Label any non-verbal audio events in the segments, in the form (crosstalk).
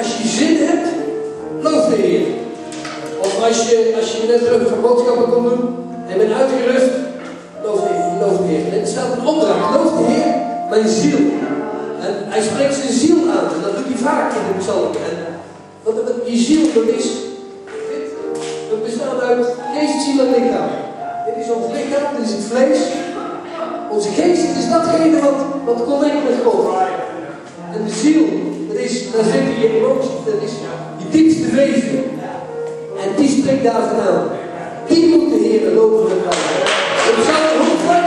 Als je zin hebt, loof de Heer. Of als je, als je net terug van boodschappen komt doen en bent uitgerust, loof de, loof de Heer. En het staat een opdracht, loof de Heer, mijn ziel. En hij spreekt zijn ziel aan. En dat doet hij vaak in de psalm. En wat, je ziel, dat is, dat bestaat uit geest, ziel en lichaam. Dit is ons lichaam, dit is het vlees. Onze geest is datgene wat, wat connect met God. En de ziel, dat is, daar zitten je emoties, dat is je diepste wezen. En die spreekt daar vandaan. Die moet de Heer lopen en een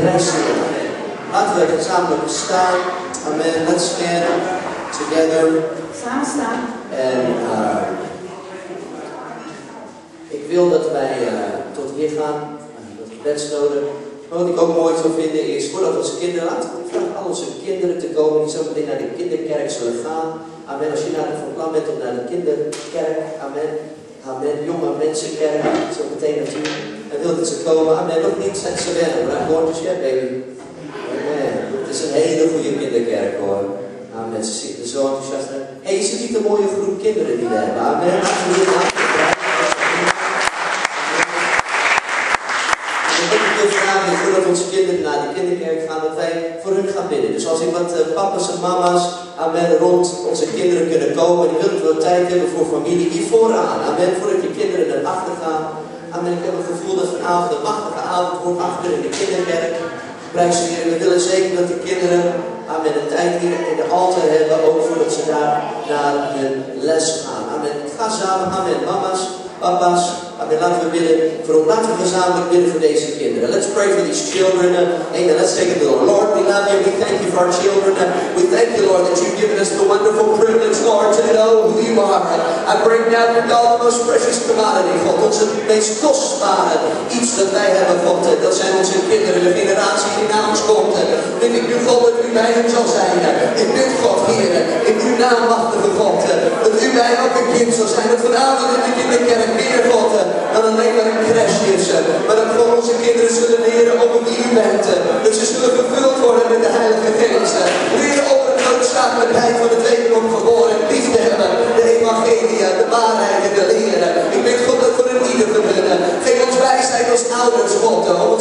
De. Amen. Laten we gezamenlijk staan. Amen. Let's stand together. Samen staan. En uh, ik wil dat wij uh, tot hier gaan, dat gebedsnoden. Wat ik ook mooi zou vinden is, voordat onze kinderen, laten we vragen al onze kinderen te komen, die zo meteen naar de kinderkerk zullen gaan. Amen. Als je naar van plan bent om naar de kinderkerk, amen. Amen. Jonge mensenkerk, zo meteen natuurlijk. En wil dat ze komen, amen. Nog niet, zijn ze weg. Maar going to share, baby. Amen. Het is een hele goede kinderkerk hoor. Amen. Ze zitten zo enthousiast. Hé, hey, is het niet een mooie groep die? Amen. Ik wil vragen, voordat onze kinderen naar de kinderkerk gaan, dat wij voor hun gaan bidden. Dus als ik wat uh, papa's en mama's, amen, rond onze kinderen kunnen komen, die willen we tijd hebben voor familie, hier vooraan. Amen, voordat je kinderen naar achter gaan. Amen, ik heb het gevoel dat vanavond een machtige avond wordt achter in de kinderkerk. Prijs we willen zeker dat de kinderen, amen, de tijd hier in de altaar hebben, ook voordat ze daar naar hun les gaan. Amen. Ga samen, amen, mama's, Amen. Laten we bidden voor, laten we gezamenlijk bidden voor deze kinderen. Let's pray for these children. Amen. Let's take it to the Lord. We love you. We thank you for our children. We thank you, Lord, that you've given us the wonderful privilege, Lord, to know who you are. I bring down your God, the most precious commodity, God. Onze meest kostbare iets dat wij hebben, God. Dat zijn onze kinderen, de generatie die na ons komt. Bid ik nu, God, dat u bij hen zal zijn. Ik bid, God, Heer, in uw naam, machtige God, dat u bij elke kind zal zijn. Dat vanavond in de kinderkerk meer, God, dan maar een crash Maar dat voor onze kinderen zullen leren over wie u bent. Dat ze zullen gevuld worden met de Heilige Geest. Leren over de noodzakelijkheid van het wederom geboren. Lief te hebben, de evangelie, de waarheid en de leren. Ik bid God dat voor een ieder verbinden. Geef ons wijsheid als ouders, God, om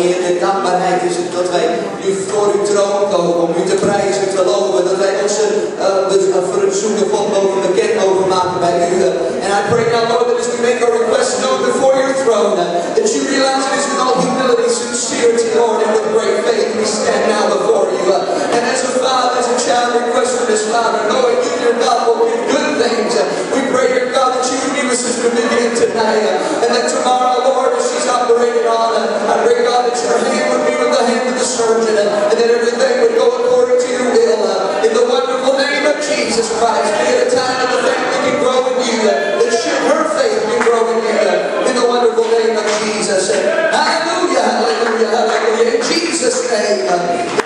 Heer, de dankbaarheid is dat wij nu voor uw troon komen om u te prijzen, te loven. Dat wij onze uh, verzoeken God mogen bekend mogen maken bij u. And I pray now, Lord, that as we make our requests known before your throne, that you realize it is with all humility, sincerity, Lord, and with great faith we stand now before you. And as a father, as a child requests from his father, knowing you, dear God, Christ, be at a time that the family can grow in you, that should her faith can grow in you, in the wonderful name of Jesus. Hallelujah, hallelujah, hallelujah. In Jesus' name,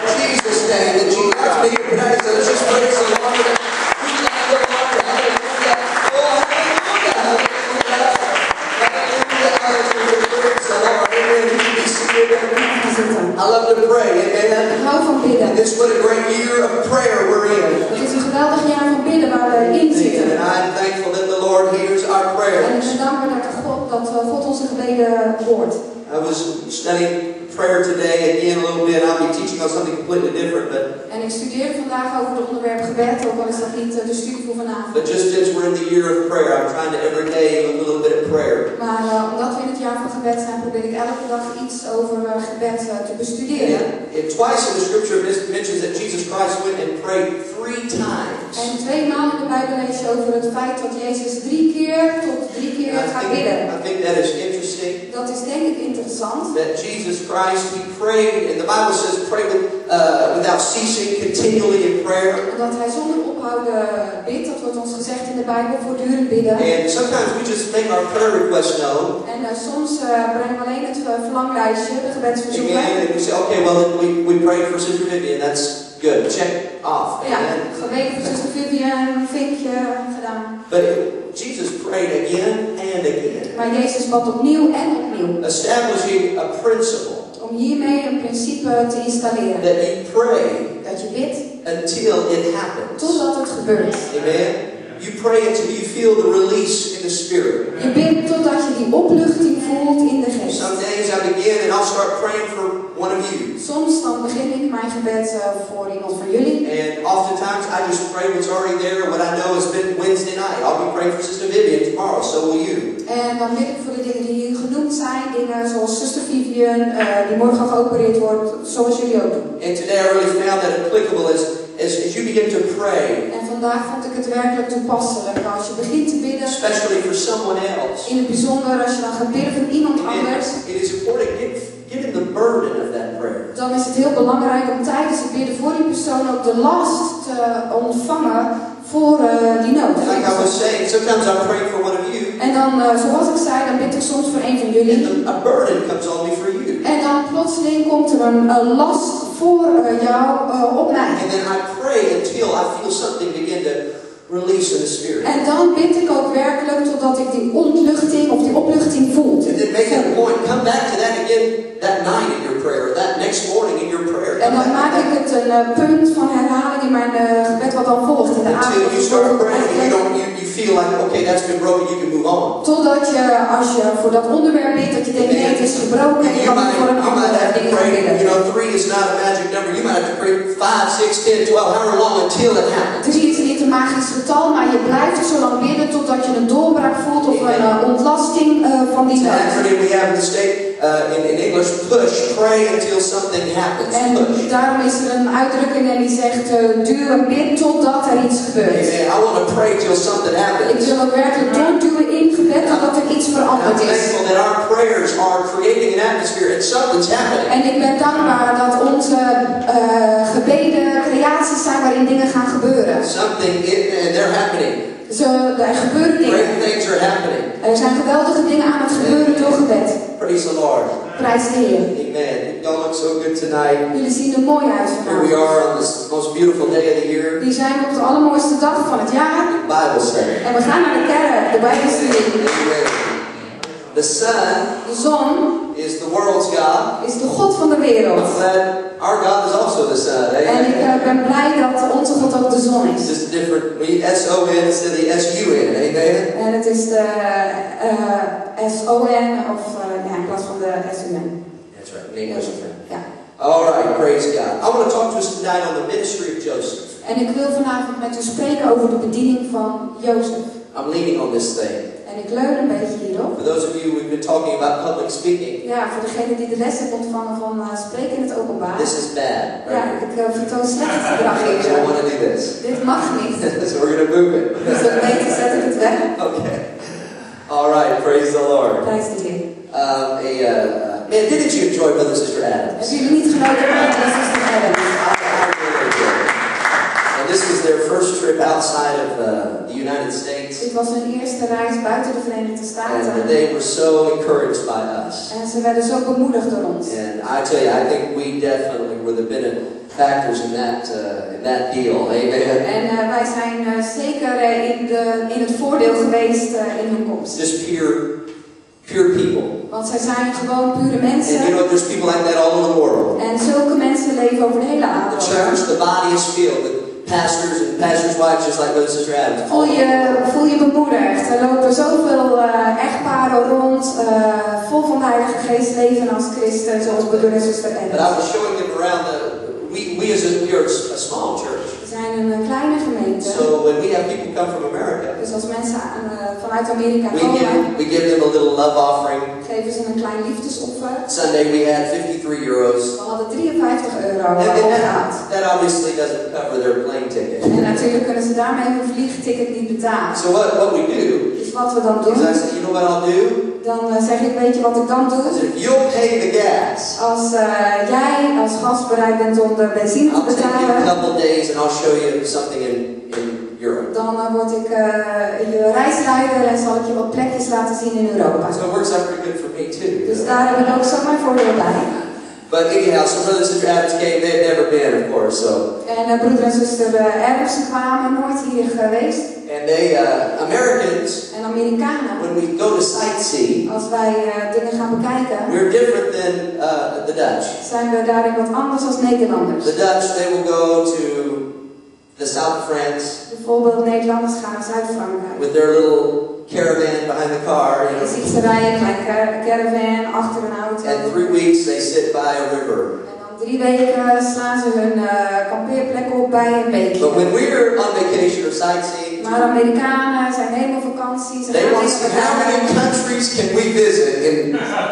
dat Jezus drie keer tot drie keer I gaat think, bidden. I think that is interesting. Dat is denk ik interessant. That Jesus Christ, He prayed, and the Bible says, pray with, uh, without ceasing, continually in prayer. En dat hij zonder ophouden bidt, dat wordt ons gezegd in de Bijbel, voortdurend bidden. And sometimes we just make our prayer requests known. En eh, soms eh, brengen we alleen het eh, verlanglijstje, de gebedsverzoeken. Amen. And we say, okay, well, we, we prayed for Sister Vivian. That's good. Check off. Ja, gebeden voor zuster Vivian, vinkje gedaan. But Jesus prayed again and again, Maar Jezus bad opnieuw en opnieuw. establishing a principle Om hiermee een principe te installeren. that you pray Dat je bidt until it happens. totdat het gebeurt. Amen. You pray until you feel the release in the spirit. Je bidt totdat je die opluchting voelt in de geest. Some days I begin and I'll start praying for one of you. Soms dan begin ik mijn gebed eh, voor iemand van jullie. And oftentimes I just pray what's already there. What I know has been Wednesday night. I'll be praying for Sister Vivian tomorrow. So will you. En dan bid ik voor de dingen die hier genoemd zijn. Dingen zoals zuster Vivian, eh, die morgen geopereerd wordt, zoals jullie ook doen. And today I really found that applicable as, as, as you begin to pray, En vandaag vond ik het werkelijk toepasselijk. Als je begint te bidden, especially for someone else. in het bijzonder als je dan gaat bidden voor iemand anders, It, it is important. The burden of that prayer. dan is het heel belangrijk om tijdens het bidden voor die persoon ook de last te ontvangen voor eh, die nood. Like I was saying, sometimes I'm praying for one of you, En dan, eh, zoals ik zei, dan bid ik soms voor een van and jullie. the, a burden comes only for you. En dan plotseling komt er een, een last voor eh, jou eh, op mij. And then I pray until I feel something begin release in the spirit. En dan bid ik ook werkelijk totdat ik die ontluchting of die opluchting voel. And then make it a point. Come back to that again that night in your prayer, that next morning in your prayer. En dan maak ik het een eh, punt van herhaling in mijn eh, gebed wat dan volgt in de avond. Until you start praying you don't you, you feel like okay that's been broken, you can move on. Totdat je, als je voor dat onderwerp bidt, dat je denkt, nee, het is gebroken en je kan voor een to ding bidden. you know, three is not a magic number. You might have to pray five, six, ten, twelve, however long until it happens. Een magisch getal, maar je blijft er zo lang bidden totdat je een doorbraak voelt of een eh, ontlasting eh, van die acronym we have in the state, uh, in, in English, push, pray until something happens. En Push. daarom is er een uitdrukking en die zegt, eh, duw en bid totdat er iets gebeurt. Amen. I want to pray till something Ik happens. wil ook werkelijk doorduwen in gebed totdat er iets And I'm veranderd is. thankful that our prayers are creating an atmosphere and something's happening. En ik ben dankbaar dat onze eh, gebeden creaties zijn waarin dingen gaan gebeuren. Something, and they're happening. Zo, er gebeuren dingen. Great things are happening. Er zijn geweldige dingen aan het gebeuren door gebed. Praise the Lord. Prijs de Heer. Amen. Y'all look so good tonight. Jullie zien er mooi uit Here we are on this most beautiful day of the year, Die zijn op de allermooiste dag van het jaar. Bible study. En we gaan naar de kerk, de Bijbelstudie. Amen. The sun De zon is the world's God. is de God van de wereld. I'm glad our God is also the sun. En ik Amen. eh, ben blij dat onze God ook de zon It's is. just different. We S-O-N instead of the S-U-N. Amen. En het is de eh, S-O-N of eh, ja, in plaats van de S-U-N. That's right. In English. Ja. All right. Praise God. I want to talk to us tonight on the ministry of Joseph. En ik wil vanavond met u spreken over de bediening van Jozef. I'm leaning on this thing. En ik leun een beetje hierop. For those of you we've been talking about public speaking, Ja, voor degene die de les heeft ontvangen van eh, spreken in het openbaar. this is bad. Ja, Right? ik uh, vertoon slecht gedrag (laughs) We hier. want to do this. (laughs) Dit mag niet. (laughs) so we're going to move it. Dus dat beter zet ik het weg. okay. All right. Praise the Lord. Prijs de Heer. Um, a, uh, uh, man, didn't you enjoy Brother Sister Adams? Hebben jullie niet genoten van les van Adams? I, I really enjoyed it. And this was their first trip outside of uh, the United States. Dit was hun eerste reis buiten de Verenigde Staten. And they were so encouraged by us. En ze werden zo bemoedigd door ons. And I tell you, I think we definitely were the benefactors in that, uh, in that deal. Amen. En eh, wij zijn zeker in, de, in het voordeel geweest in hun komst. Just pure, pure people. Want zij zijn gewoon pure mensen. And you know, there's people like that all over the world. En zulke mensen leven over de hele The aarde. church, the body is filled with pastors and pastors' wives, just like Sister Adams. Voel je, voel je bemoedigd. Er lopen zoveel eh, echtparen rond, eh, vol van de Heilige Geest leven als christen, zoals broeder en zuster But I Adams. was showing them around the. We, we as a, we are a small church. We zijn een kleine gemeente. So when we have people come from America, Dus als mensen eh, vanuit Amerika we komen, give, we give them a little love offering. geven ze een klein liefdesoffer. Sunday we had 53 euros. We hadden 53 euro eh, opgehaald. that, that obviously doesn't cover their plane ticket. En natuurlijk kunnen ze daarmee hun vliegticket niet betalen. So what, what we do Dus wat we dan is doen, I say, you know what I'll do? dan eh, zeg ik, weet je wat ik dan doe? if you'll pay the gas, Als eh, jij als gast bereid bent om de benzine te I'll take you a betalen, couple days and I'll show you something in, in Europe. dan eh, word ik eh, je reisleider en zal ik je wat plekjes laten zien in Europa. So it works out pretty good for me too. Dus daar heb ik ook zo mijn voordeel bij. But anyhow, so Brother and Sister Adams came, they had never been, of course, so. En eh, broeder en zuster uh, Erwsen kwamen nooit hier geweest. And they, uh, Americans, En Amerikanen, when we go to sightsee, als wij eh, dingen gaan bekijken, we're different than uh, the Dutch. zijn we daarin wat anders als Nederlanders. The Dutch, they will go to the south of France Bijvoorbeeld Nederlanders gaan naar Zuid-Frankrijk. with their little caravan behind the car, you know. ze rijden een klein car- caravan achter een auto. And three weeks they sit by a river. Drie weken slaan ze hun eh, kampeerplek op bij een beekje. But when we're on vacation or sightseeing, Maar Amerikanen zijn helemaal vakantie. Ze they gaan want to how many countries can we visit in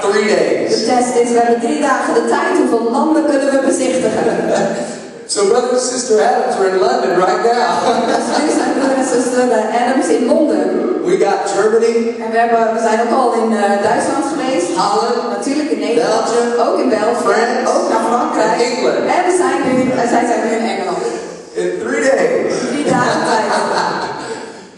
three De days. test is, we hebben drie dagen de tijd. Hoeveel landen kunnen we bezichtigen? (laughs) So brother and sister Adams are in London right now. Dus nu zijn broeder en zuster Adams in Londen. we got Germany, En we, hebben, we zijn ook al in eh, Duitsland geweest. Holland, Natuurlijk in Nederland. Belgium, ook in België. France, ook naar Frankrijk. and England. En we zijn nu, en zij zijn nu in Engeland. in three days. Drie dagen tijd. (laughs)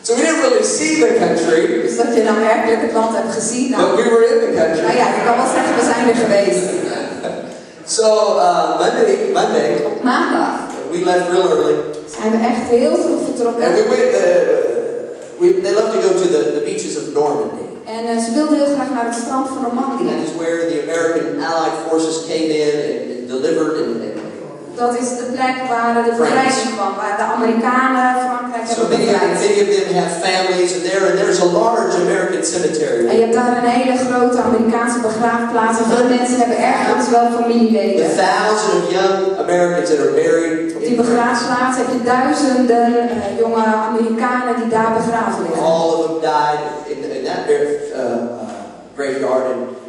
So we didn't really see the country, Dus dat je nou werkelijk het land hebt gezien. Nou, but we were in the nou country. ja, je kan wel zeggen, we zijn er geweest. So uh, Monday, Monday, Op maandag, we left real early. zijn we echt heel vroeg vertrokken. And we went, uh, we, they love to go to the, the beaches of Normandy. En eh, ze wilden heel graag naar het strand van And Normandië. that is where the American Allied forces came in and, and delivered and, and Dat is de plek waar de bevrijding kwam, waar de Amerikanen Frankrijk so hebben many of, them, bevrijd. many of them have families and there there's a large American En cemetery je hebt daar een hele grote Amerikaanse begraafplaats. En veel mensen hebben ergens wel familieleden. thousands of young Americans that are buried. Op die begraafplaats heb je duizenden eh, jonge Amerikanen die daar begraven liggen. All of them died in, in that uh, uh, graveyard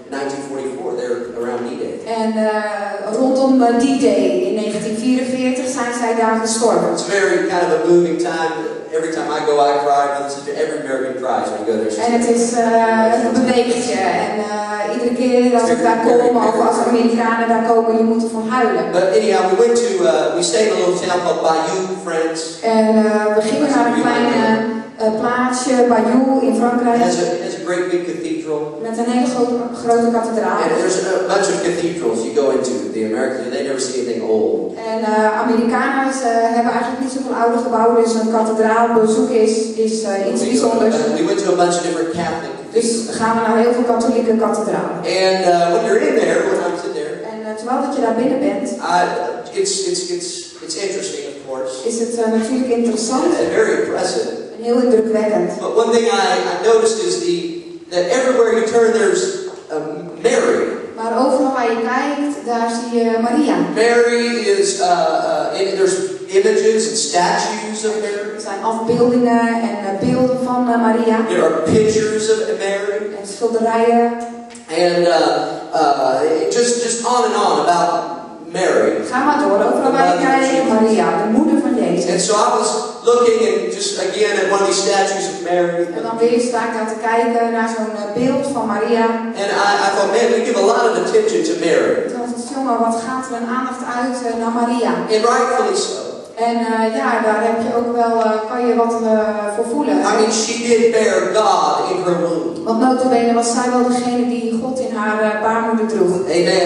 1944, there around D-Day. En eh, rondom eh, die day in 1944 zijn zij daar gestorven. It's very kind of a moving time. Every time I go, I cry. Brother, sister, every American cries when you go there. En het is eh, een bewegetje. En eh, iedere keer als ik daar kom, of als Amerikanen daar komen, je moet ervan huilen. But anyhow, we went to, uh, we stayed in a little town called Bayou, France. En eh, we gingen naar een klein eh, plaatsje, Bayou in Frankrijk, has a, has a great big cathedral. met een hele grote, grote kathedraal. And there's a bunch of cathedrals you go into. The Americans, they never see anything old. En eh Amerikanen ze hebben eigenlijk niet zoveel oude gebouwen, dus een kathedraalbezoek is, is eh, iets bijzonders. uh, we went to a bunch of different Catholic Dus gaan we naar heel veel katholieke kathedralen. And uh, when you're in there, when I was in there, En eh, terwijl dat je daar binnen bent, it's, it's, it's, it's interesting, of course, is het eh, natuurlijk interessant and very impressive. en heel indrukwekkend. But one thing I, I noticed is the that everywhere you turn, there's um, Mary. Maar overal waar je kijkt, daar zie je Maria. Mary is, uh, uh, in, there's images and statues of Mary. Er zijn afbeeldingen en eh, beelden van Maria. There are pictures of Mary. En schilderijen. And uh, uh, just, just on and on about Mary. Ga maar door. Overal waar je kijkt, Maria, de moeder van And so I was looking and just again at one of these statues of Mary. En dan weer sta ik daar te kijken naar zo'n eh, beeld van Maria. And I, I thought, man, we give a lot of attention to Mary. Toen dacht ik, jongen, wat gaat er een aandacht uit eh, naar Maria? And rightfully so. En eh, ja, daar heb je ook wel, eh, kan je wat eh, voor voelen. I mean, she did bear God in her womb. Want notabene was zij wel degene die God in haar baarmoeder droeg. Amen.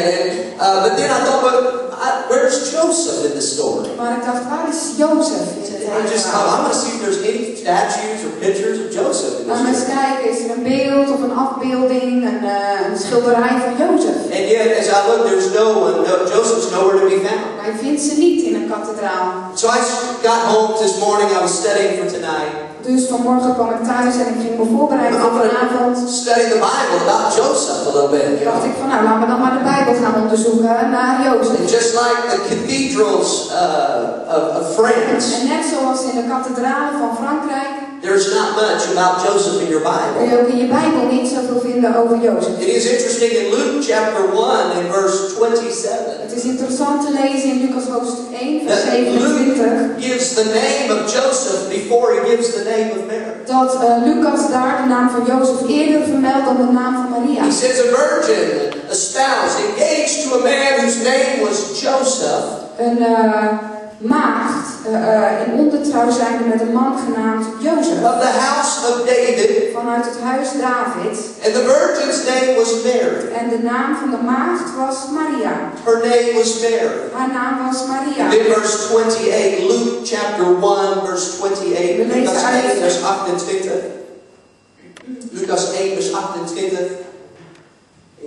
And, uh, but then I thought, but I, where's Joseph in the story? Maar ik dacht, waar is Jozef in het I just, I, want to see if there's any statues or pictures of Joseph in Laat maar this eens story. kijken, is er een beeld of een afbeelding, een, eh, een schilderij van Jozef? And yet, as I look, there's no one. No, Joseph's nowhere to be found. Maar je vindt ze niet in een kathedraal. So I got home this morning. I was studying for tonight, Dus vanmorgen kwam ik thuis en ik ging me voorbereiden voor vanavond. studying the Bible about Joseph a little bit. Toen dacht ik van, nou laten we dan maar de Bijbel gaan onderzoeken naar And Jozef. just like the cathedrals uh, of, of France, En net zoals in de kathedralen van Frankrijk, there's not much about Joseph in your Bible. je in je Bijbel niet zoveel vinden over Jozef. It is interesting in Luke chapter 1 and verse 27. Het is interessant te lezen in Lucas hoofdstuk 1, vers That Luke 27, gives the name of Joseph before he gives the name of Mary. dat eh, Lucas daar de naam van Jozef eerder vermeldt dan de naam van Maria. He says a virgin, a spouse, engaged to a man whose name was Joseph, Een eh, maagd eh, in ondertrouw zijnde met een man genaamd Jozef. of the house of David, Vanuit het huis David. and the virgin's name was Mary. En de naam van de maagd was Maria. Her name was Mary. Haar naam was Maria. Then verse 28, Luke chapter 1, verse 28, We lezen Lucas uit- 1, vers 28. Lucas 1, vers 28.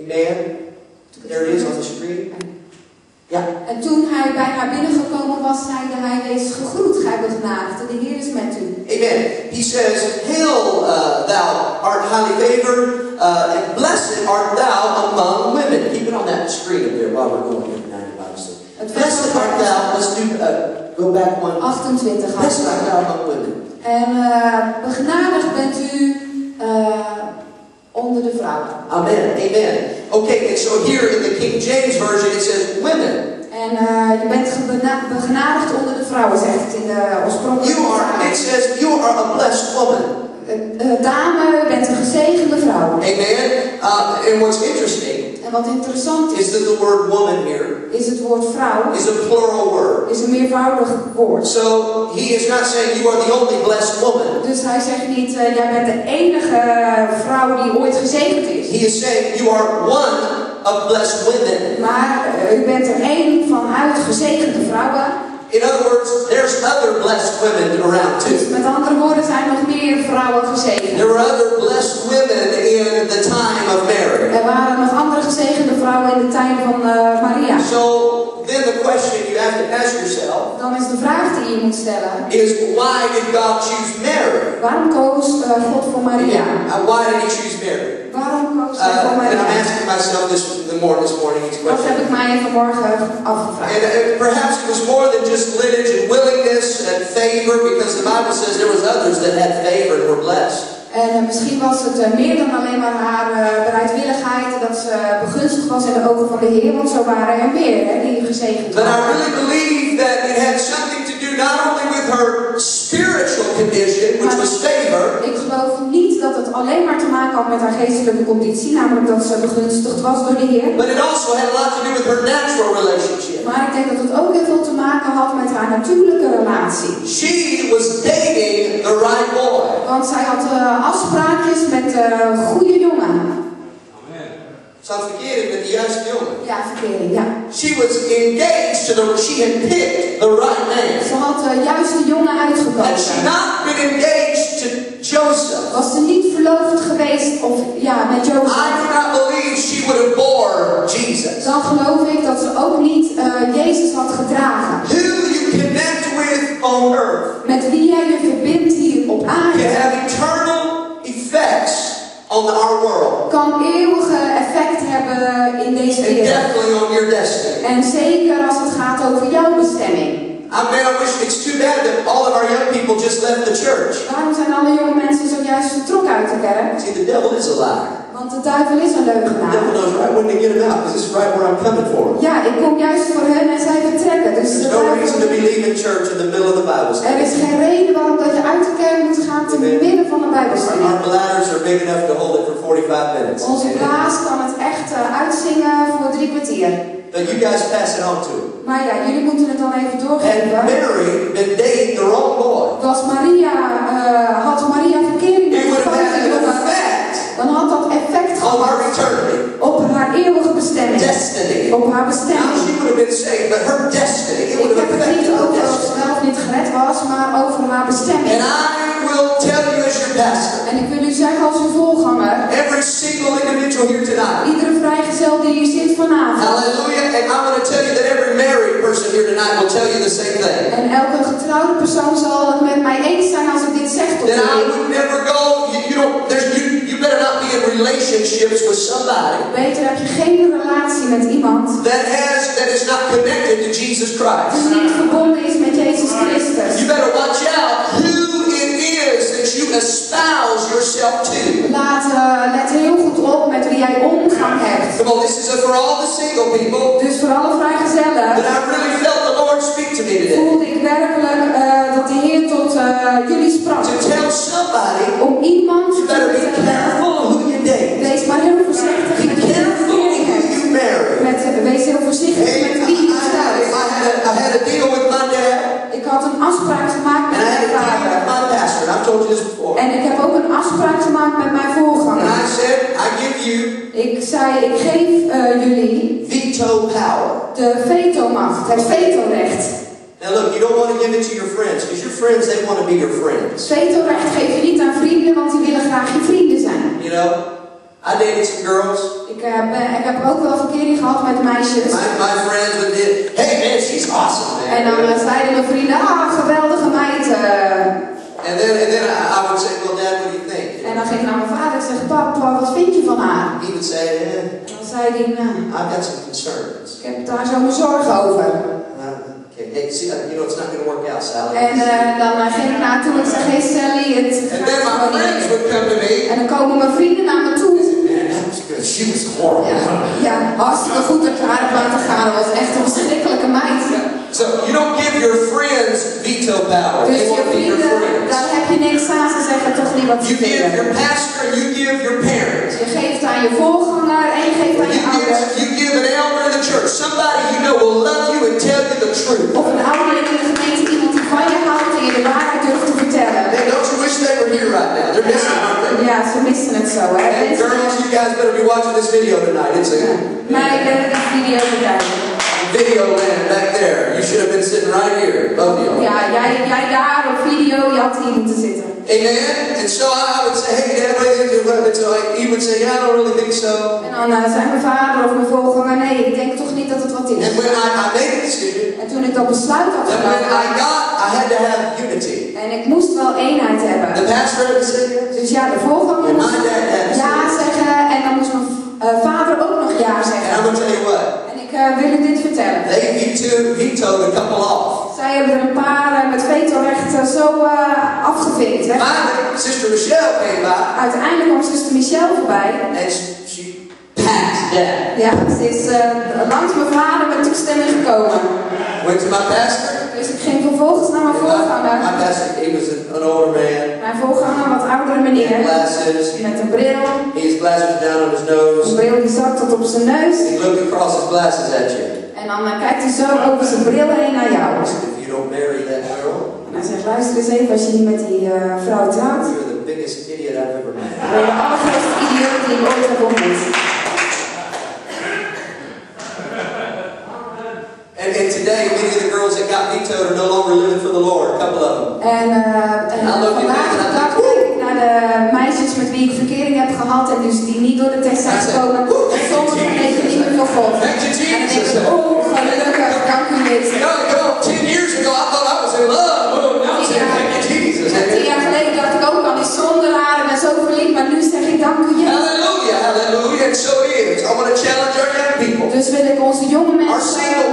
Amen. There it is on the screen. Ja. En toen hij bij haar binnengekomen was, zeide hij, wees gegroet, gij begenadigde, de Heer is met u. Amen. He says, Hail, uh, thou art highly favored, uh, and blessed art thou among women. Keep it on that screen there while we're going Bible study. Het vers Blessed art thou, let's do, uh, go back one. 28 Blessed art thou among women. En eh, begenadigd bent u eh, onder de vrouwen. Amen. Amen. Okay, and so here in the King James Version it says women. En eh, je bent begenadigd onder de vrouwen, zegt het in de oorspronkelijke You are, taal. it says, you are a blessed woman. Eh, eh, dame, bent een gezegende vrouw. Amen. Uh, and what's interesting En wat interessant is is, that the word woman here is het woord vrouw, is a plural word. is een meervoudig woord. So he is not saying you are the only blessed woman. Dus hij zegt niet, eh, jij bent de enige vrouw die ooit gezegend is. He is saying you are one of blessed women. Maar eh, u bent er één vanuit gezegende vrouwen. In other words, there's other blessed women around too. met andere woorden zijn nog meer vrouwen gezegend. There were other blessed women in the time of Mary. Er waren nog andere gezegende vrouwen in de tijd van eh, Maria. So then the question you have to ask yourself Dan is de vraag die je moet stellen. is why did God choose Mary? Waarom koos eh, God voor Maria? Uh, why did he choose Mary? Waarom koos hij voor Uh, and I'm asking myself this the morning, this morning these Dat heb ik questions. mij vanmorgen afgevraagd. And uh, perhaps it was more than just lineage and willingness and favor, because the Bible says there was others that had favor and were blessed. En eh, misschien was het eh, meer dan alleen maar haar eh, bereidwilligheid dat ze begunstigd was in de ogen van de Heer, want zo waren er meer hè, die gezegend But I waren. really believe that it had something to do not only with her spiritual condition, which was favor, Ik geloof niet alleen maar te maken had met haar geestelijke conditie, namelijk dat ze begunstigd was door de Heer. but it also had a lot to do with her natural relationship. Maar ik denk dat het ook heel veel te maken had met haar natuurlijke relatie. She was dating the right boy. Want zij had eh, afspraakjes met een goede jongen. Staat verkering met de juiste jongen. Ja, verkering, ja. She was engaged to the, she had picked the right man. Ze had de juiste jongen Had she uitgekozen. not been engaged to Joseph, Was ze niet verloofd geweest of ja, met I Jozef, do not believe she would have bore Jesus. dan geloof ik dat ze ook niet eh, Jezus had gedragen. Who you connect with on earth Met wie jij je verbindt hier op aarde, have eternal on our world. kan eeuwige effect hebben in deze And wereld. definitely on your destiny. En zeker als het gaat over jouw bestemming. I mean, I wish it's too bad that all of our young people just left the church. Waarom zijn alle jonge mensen zojuist vertrokken uit de kerk? See, the devil is a liar. Want de duivel is een The leugenaar. devil knows right when to get him out because this is right where I'm coming for. Ja, ik kom juist voor hen en zij vertrekken. Dus There's no reason to be duivel... leaving church in the middle of the Bible Er study. is geen reden waarom dat je uit de kerk moet gaan te midden van de Our, bijbelstudie. our bladders are big enough to hold it for 45 minutes. Onze blaas kan het echt eh, uitzingen voor drie kwartier. But you guys pass it on to him. Maar ja, jullie moeten het dan even doorgeven. Mary been dating the wrong boy, Was Maria, eh, had Maria verkering met it de would have had foute an jongen, effect dan had dat effect on her eternity, op haar eeuwige bestemming. destiny. Op haar Now bestemming. she would have been saved, but her destiny, it Ik would have heb het niet over of ze wel of niet gered was, maar over haar bestemming. And I will tell you as your pastor, En ik wil u zeggen als uw voorganger, every single individual here tonight, iedere vrijgezel die hier zit vanavond, hallelujah, and I'm going to tell you that every married person here tonight will tell you the same thing. en elke getrouwde persoon zal het met mij eens zijn als ik dit zeg tot Then I u. would never go, you, you don't, there's, you, you better not relationships with somebody Beter heb je geen relatie met iemand that has, that is not connected to Jesus Christ. die niet verbonden is met Jezus Christus. You better watch out who it is that you espouse yourself to. Laat, eh, let heel goed op met wie jij omgang hebt. Come on, this is for all the single people. Dus voor alle vrijgezellen But I really felt the Lord speak to me today. voelde ik werkelijk eh, dat de Heer tot eh, jullie sprak. To tell somebody, Om iemand te vertellen, maar heel voorzichtig met je. Met, wees heel voorzichtig Hey, met wie je dad, Ik had een afspraak gemaakt met mijn vader. En ik heb ook een afspraak gemaakt met mijn And voorganger. I said, I give you Ik zei, ik geef eh, jullie veto power. de vetomacht, het vetorecht. Now look, you don't want to give it to your friends, because your friends, they want to be your friends. Vetorecht geef je niet aan vrienden, want die willen graag je vrienden zijn. You know, I dated some girls. Ik heb, eh, ik heb ook wel verkering gehad met meisjes. My, my friends would be, hey man, she's awesome, man. En dan eh, zeiden mijn vrienden, ah, geweldige meid. eh. And then, and then I, I would say, well, Dad, what do you think? En dan ging ik naar mijn vader en zeg, pap, wat vind je van haar? He would say, eh, dan zei hij, nou, I've got some concerns. ik heb daar zo mijn zorgen over. Uh, hey, see, uh, you know, it's not going to work out, Sally. En eh, dan eh, ging ik naartoe en ik zeg, hey Sally, het gaat niet. En dan komen mijn vrienden naar me toe. Man, that was good. She was horrible. Ja, ja, hartstikke goed dat haar laten gaan. Was echt een verschrikkelijke meid. So you don't give your friends veto power. Dus They je want to be your vrienden, daar friends. heb je niks aan. Ze zeggen toch niet wat ze You give your pastor and you give your parents. Je geeft aan je voorganger en je geeft aan You je ouders. give, you give an elder in the church, somebody you know will love you and tell you the truth. Of een ouder in de gemeente, iemand die van je houdt en je de waarheid durft te vertellen. Man, don't you wish they were here right now? They're missing, aren't they? Ja, ze missen het zo, hè. And girls, you guys better be watching this video tonight. It's a Meiden, die video bekijken. video land back there. You should have been sitting right here, of you. Ja, jij, jij daar op video, je had hier moeten zitten. Amen. And so I would say, hey, Dad, what do you think? And so I, he would say, yeah, I don't really think so. En dan eh, zei mijn vader of mijn voorganger, nee, ik denk toch niet dat het wat is. And when I, I made a decision En toen ik dat besluit had that when I genomen, got, I had to have unity. en ik moest wel eenheid The hebben. pastor. Dus ja, de voorganger And moest ja zeggen en dan moest mijn eh, vader ook nog ja And I'm zeggen. going to tell you what. En ik eh, wil u dit vertellen. They vetoed, vetoed a couple off. Zij hebben er een paar eh, met vetorecht eh, zo afgevinkt. Weg. Finally, Sister Michelle came by Uiteindelijk kwam zuster Michelle voorbij. Packed Dad. Ja, ze is eh, langs mijn vader met toestemming gekomen. Went to my pastor. Dus ik ging vervolgens naar mijn And my, my voorganger. pastor, he was an, an older man. Mijn voorganger, wat oudere meneer. glasses. Met een bril. His glasses down on his Een nose. bril die zat tot op zijn neus. He looked across his glasses at you. En dan eh, kijkt hij zo over zijn bril heen naar jou. He said, if you don't marry that girl, En hij zegt, luister eens even, als je niet met die eh, vrouw trouwt, you're the biggest idiot I've ever met. ben je de allergrootste idioot die ik ooit heb ontmoet. And, and today, many of the girls that got vetoed are no longer living for the Lord. A couple of them. En, eh, en Nou, loop je vandaag ik, kijk ik naar de meisjes met wie ik verkering heb gehad en dus die niet door de test zijn gekomen. En sommigen weten niet meer van God. Thank you, En dan denk Jesus. ik, oh gelukkig, dank u Jezus. I I tien jaar geleden dacht ik ook al, die haar en zo verliefd, maar nu zeg ik dank u Jezus. Hallelujah, hallelujah. And so is. I want to challenge our young people, Dus wil ik onze jonge mensen.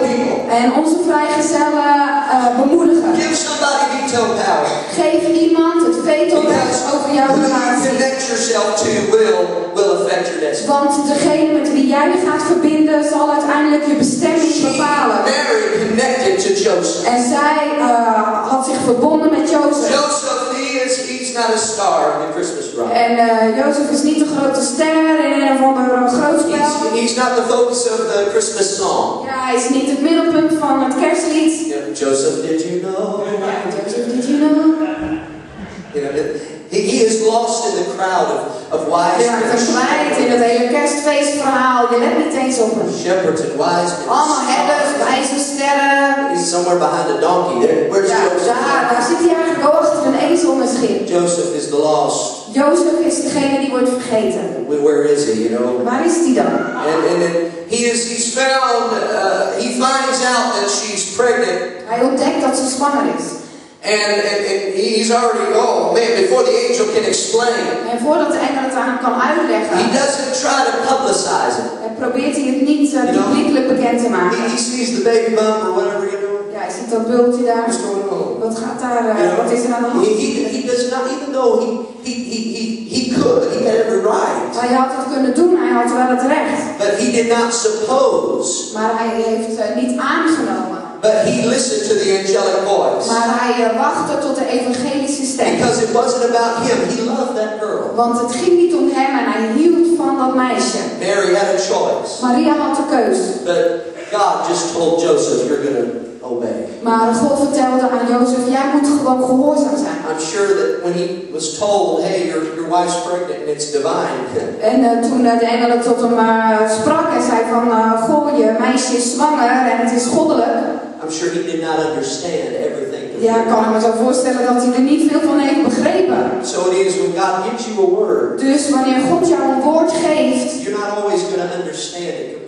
En onze vrijgezellen eh, bemoedigen. Give somebody veto power. Geef iemand het Because over jouw relatie. connect yourself to will, will affect your destiny. Want degene met wie jij je gaat verbinden zal uiteindelijk je bestemming bepalen. Mary connected to Joseph. En zij eh, had zich verbonden met. Joseph, he's not a star in the Christmas run. En eh, Jozef is niet de grote ster in een of ander groot spel. He's, he's not the focus of the Christmas song. Ja, hij is niet het middelpunt van het kerstlied. Know, Joseph, did you know? Jozef, did you know? You know, it- he, he is lost in the crowd of, of wise Ja, verspreid in het hele kerstfeestverhaal. Je let niet eens op hem. Shepherds and wise men. Allemaal herders, wijze sterren. He's somewhere behind a donkey. There, where's Ja, Joseph? daar, daar zit hij eigenlijk ook achter een ezel misschien. Joseph is the lost. Jozef is degene die wordt vergeten. Where is he? You know. Waar is die dan? And, and then he is he's found. Uh, he finds out that she's pregnant, Hij ontdekt dat ze zwanger is. And, and and he's already oh man before the angel can explain. En voordat de engel het aan hem kan He uitleggen, doesn't try to publicize it. eh, probeert hij het niet uh, publiekelijk bekend te He, maken. he sees the baby bump or whatever you know. Ja, hij ziet dat bultje daar. What's going on? Wat gaat daar, You eh, know, wat is er aan de hand? he, he, he does not, even though he, he, he, he, he could, he had every right, Hij had het kunnen doen, hij had wel het recht. but he did not suppose, Maar hij heeft eh, niet aangenomen. But he listened to the angelic voice. Maar hij eh, wachtte tot de evangelische stem. Because it wasn't about him, he loved that girl. Want het ging niet om hem en hij hield van dat meisje. Mary had a choice, Maria had de keus. but God just told Joseph, you're going to obey. Maar God vertelde aan Jozef, jij moet gewoon gehoorzaam zijn. I'm sure that when he was told, hey, your, your wife's pregnant and it's divine, (laughs) En eh, toen eh, de engel tot hem eh, sprak en zei van, goh, je meisje is zwanger en het is goddelijk. I'm sure he did not understand everything. Ja, ik kan me zo voorstellen dat hij er niet veel van heeft begrepen. So it is when God gives you a word, Dus wanneer God jou een woord geeft, you're not always going to understand it.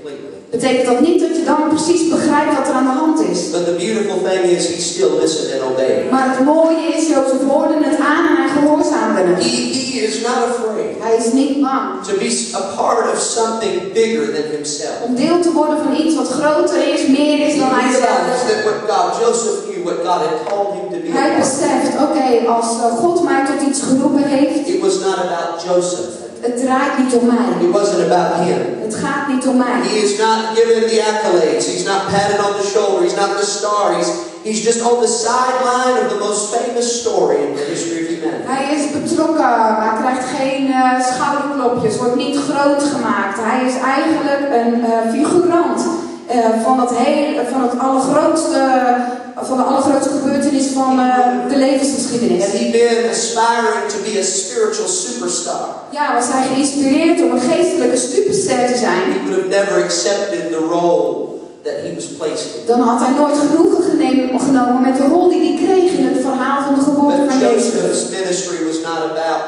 Betekent dat niet dat je dan precies begrijpt wat er aan de hand is. But the beautiful thing is he still listened and obeyed. Maar het mooie is, Jozef hoorde het aan en hij gehoorzaamde het. He, he is not afraid Hij is niet bang to be a part of something bigger than himself. om deel te worden van iets wat groter is, meer is He dan hij zelf. that what God, Joseph knew what God had called him to be. Hij beseft, oké, als eh, God mij tot iets geroepen heeft, It was not about Joseph. Het draait niet om mij. It wasn't about him. Het gaat niet om mij. He is not given the accolades. He's not patted on the shoulder. He's not the star. He's, he's just on the sideline of the most famous story in the history of humanity. Hij is betrokken, hij krijgt geen eh, schouderklopjes, wordt niet groot gemaakt. Hij is eigenlijk een eh, figurant van, het heel, van, het allergrootste, van de allergrootste gebeurtenis van eh, de levensgeschiedenis. He been aspiring to be a spiritual superstar, Ja, was hij geïnspireerd om een geestelijke superster te zijn, he would have never accepted the role that he was placed in. dan had hij nooit genoegen geneem- genomen met de rol die hij kreeg in het verhaal van de geboorte van Jezus. Joseph's ministry was not about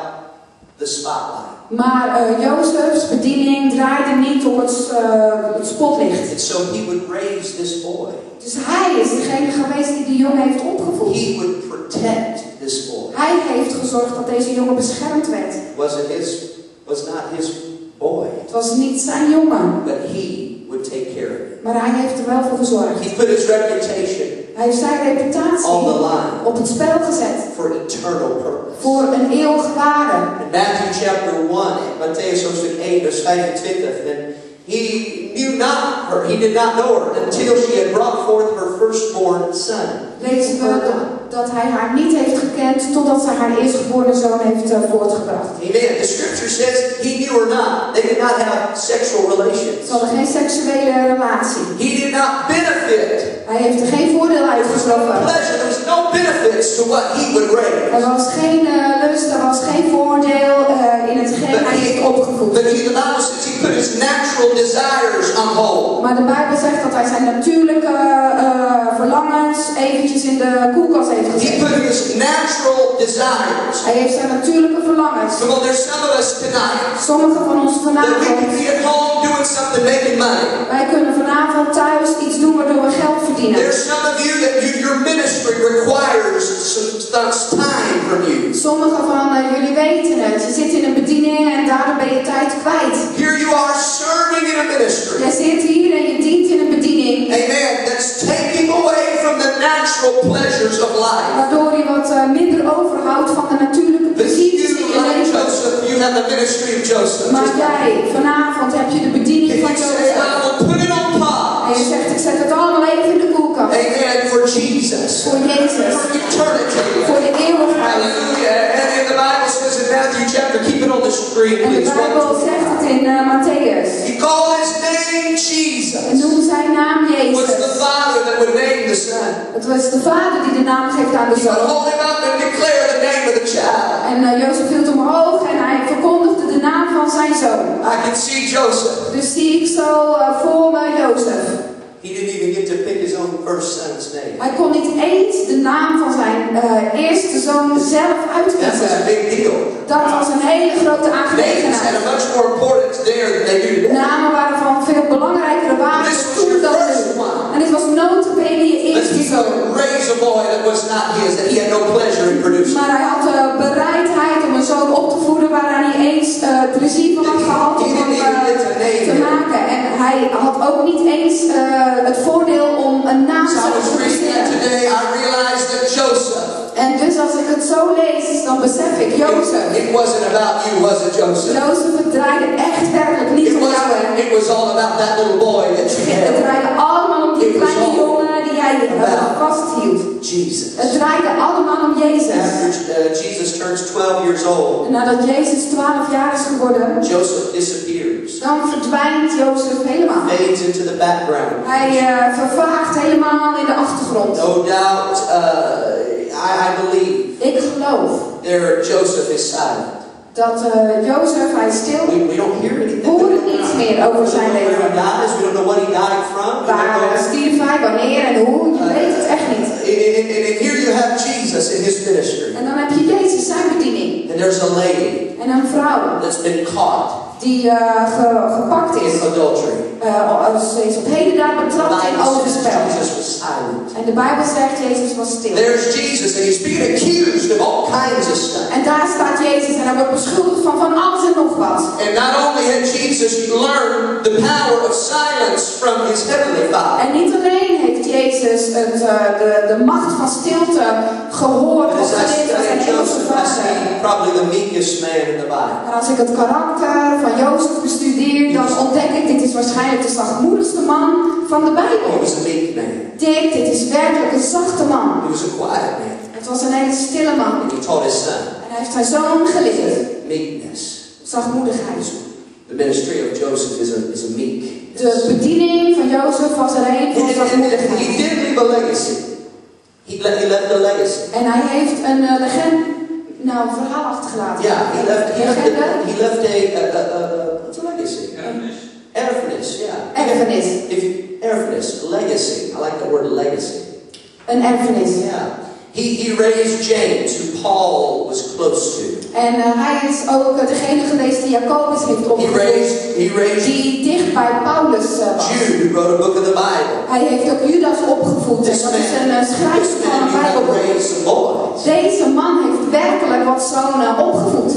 the spotlight. Maar eh Jozefs bediening draaide niet om het, eh, het spotlicht. And so he would raise this boy. Dus hij is degene geweest die die jongen heeft opgevoed. He would protect this boy. Hij heeft gezorgd dat deze jongen beschermd werd. Wasn't his was not his boy, Het was niet zijn jongen, but he would take care of it. maar hij heeft er wel voor gezorgd. He put his reputation Hij heeft zijn reputatie on the line op het spel gezet for eternal purpose. voor een eeuwige waarde. In Matthew chapter 1, Matthäus hoofdstuk 1, vers 25, and he knew not her, he did not know her until she had brought forth her firstborn son. Lezen we dat, dat hij haar niet heeft gekend totdat zij haar eerstgeboren zoon heeft eh, voortgebracht. Amen. The scripture says he knew her not. They did not have sexual Ze relations. hadden geen seksuele relatie. He did not benefit. Hij heeft er geen voordeel uitgesloten. Pleasure. There was no benefits to what he would Er raise. was geen eh, lust, er was geen voordeel eh, in hetgeen hij he, heeft opgevoed. but he, says he put his natural desires Maar de Bijbel zegt dat hij zijn natuurlijke eh, verlangens eventjes in de koelkast heeft He gezet. put his natural desires. Hij heeft zijn natuurlijke verlangens. Come on, there's some of us tonight Sommigen van ons that we vanavond, can be at home doing something, making money. wij kunnen vanavond thuis iets doen waardoor we geld verdienen. There's some of you that you, your ministry requires some, some time from you. Sommigen van eh, jullie weten het. Je zit in een bediening en daardoor ben je tijd kwijt. Here you are serving in a ministry. Jij zit hier en je dient in een bediening. Amen. That's taking away from the natural pleasures of life. Waardoor je wat eh, minder overhoudt van de natuurlijke But pleziers in je leven. Joseph, you have the ministry of Joseph. Maar jij, vanavond heb je de bediening van will put it on En je zegt, ik zet het allemaal even in de koelkast. Amen. For Jesus. Voor Jezus. For eternity. Voor de eeuwigheid. Chapter, keep it on the screen, En de please. Bijbel zegt het in eh, Matthäus. He called his name En Jesus. noem zijn naam It was the Jezus. Father that would name the Son. Het was de vader die de naam geeft aan de He zoon. him up and declare the name of the child. En eh, Jozef hield omhoog en hij verkondigde de naam van zijn zoon. I can see Joseph. Dus zie ik zo eh, voor me Jozef. He didn't even get to pick his own first son's name. Hij kon niet eens de naam van zijn eh, eerste zoon zelf That was a uitkiezen. big deal. Dat was een hele grote Names aangelegenheid. had a much more importance there than they do today. Namen waren van veel belangrijkere waarde toen your En dit was notabene je eerste zoon. raise a boy that was not his, that he had no pleasure in producing. Maar hij had de bereidheid om een zoon op te voeden waar hij niet eens eh, plezier van had gehad om eh, te maken. En hij had ook niet eens eh, het voordeel om een naam te today, I realized Joseph, En dus als ik het zo lees, dan besef ik, Jozef. it, it wasn't about you, was it, Joseph? Jozef, het draaide echt werkelijk niet om jou. it was all about that little boy that you Het had. draaide om die kleine jongen die jij vasthield. Jesus. Het draaide allemaal om Jezus. After uh, Jesus turns 12 years old, nadat Jezus 12 jaar is geworden, Joseph disappears, dan verdwijnt Jozef helemaal. fades into the background. Hij eh, vervaagt helemaal in de achtergrond. No doubt, uh, I, I believe Ik geloof there Joseph is silent. Dat eh Jozef, hij stil. We, we don't hear horen niets meer over zijn leven. Waar know- stierf hij, wanneer en hoe, je weet het echt niet. And, and- and- and here you have Jesus in his ministry. En dan heb je Jezus, zijn bediening. And there's a lady En een vrouw that's been caught die eh, ge- gepakt is. in adultery. Eh, ze is op heden daar The betrapt in overspel. En de Bijbel zegt, Jezus was stil. There's Jesus, and he's being accused of all kinds of stuff. En daar staat Jezus en hij wordt beschuldigd van van alles en nog wat. And not only had Jesus learned the power of silence from his heavenly Father, En niet alleen Jezus het, eh, de, de macht van stilte gehoord als ik het karakter van Jozef bestudeer, dan ontdek ik, dit is waarschijnlijk de zachtmoedigste man van de Bijbel. Dit, dit is werkelijk een zachte man. Het was een hele stille man. En hij heeft zijn zoon geleerd. meekness. Zachtmoedigheid. The ministry of Joseph is a, is a meek. De bediening van Jozef was er een van and he did leave a legacy. He, le- he left a legacy. En hij heeft een uh, legende, nou een verhaal achtergelaten. Yeah, he left, he left, a, he left a, a, a, a, what's a legacy? Erfenis, yeah. erfenis. If you, erfenis, legacy. I like that word legacy. Een erfenis. Yeah. He, he raised James, who Paul was close to. En eh, hij is ook eh, degene geweest die Jacobus heeft He opgevoed. Die dicht bij Paulus eh, was. Jude, who wrote a book of the Bible. Hij heeft ook Judas opgevoed. En dat man, is een this schrijver van een Bijbelboek. some boys. Deze man heeft werkelijk wat zonen opgevoed.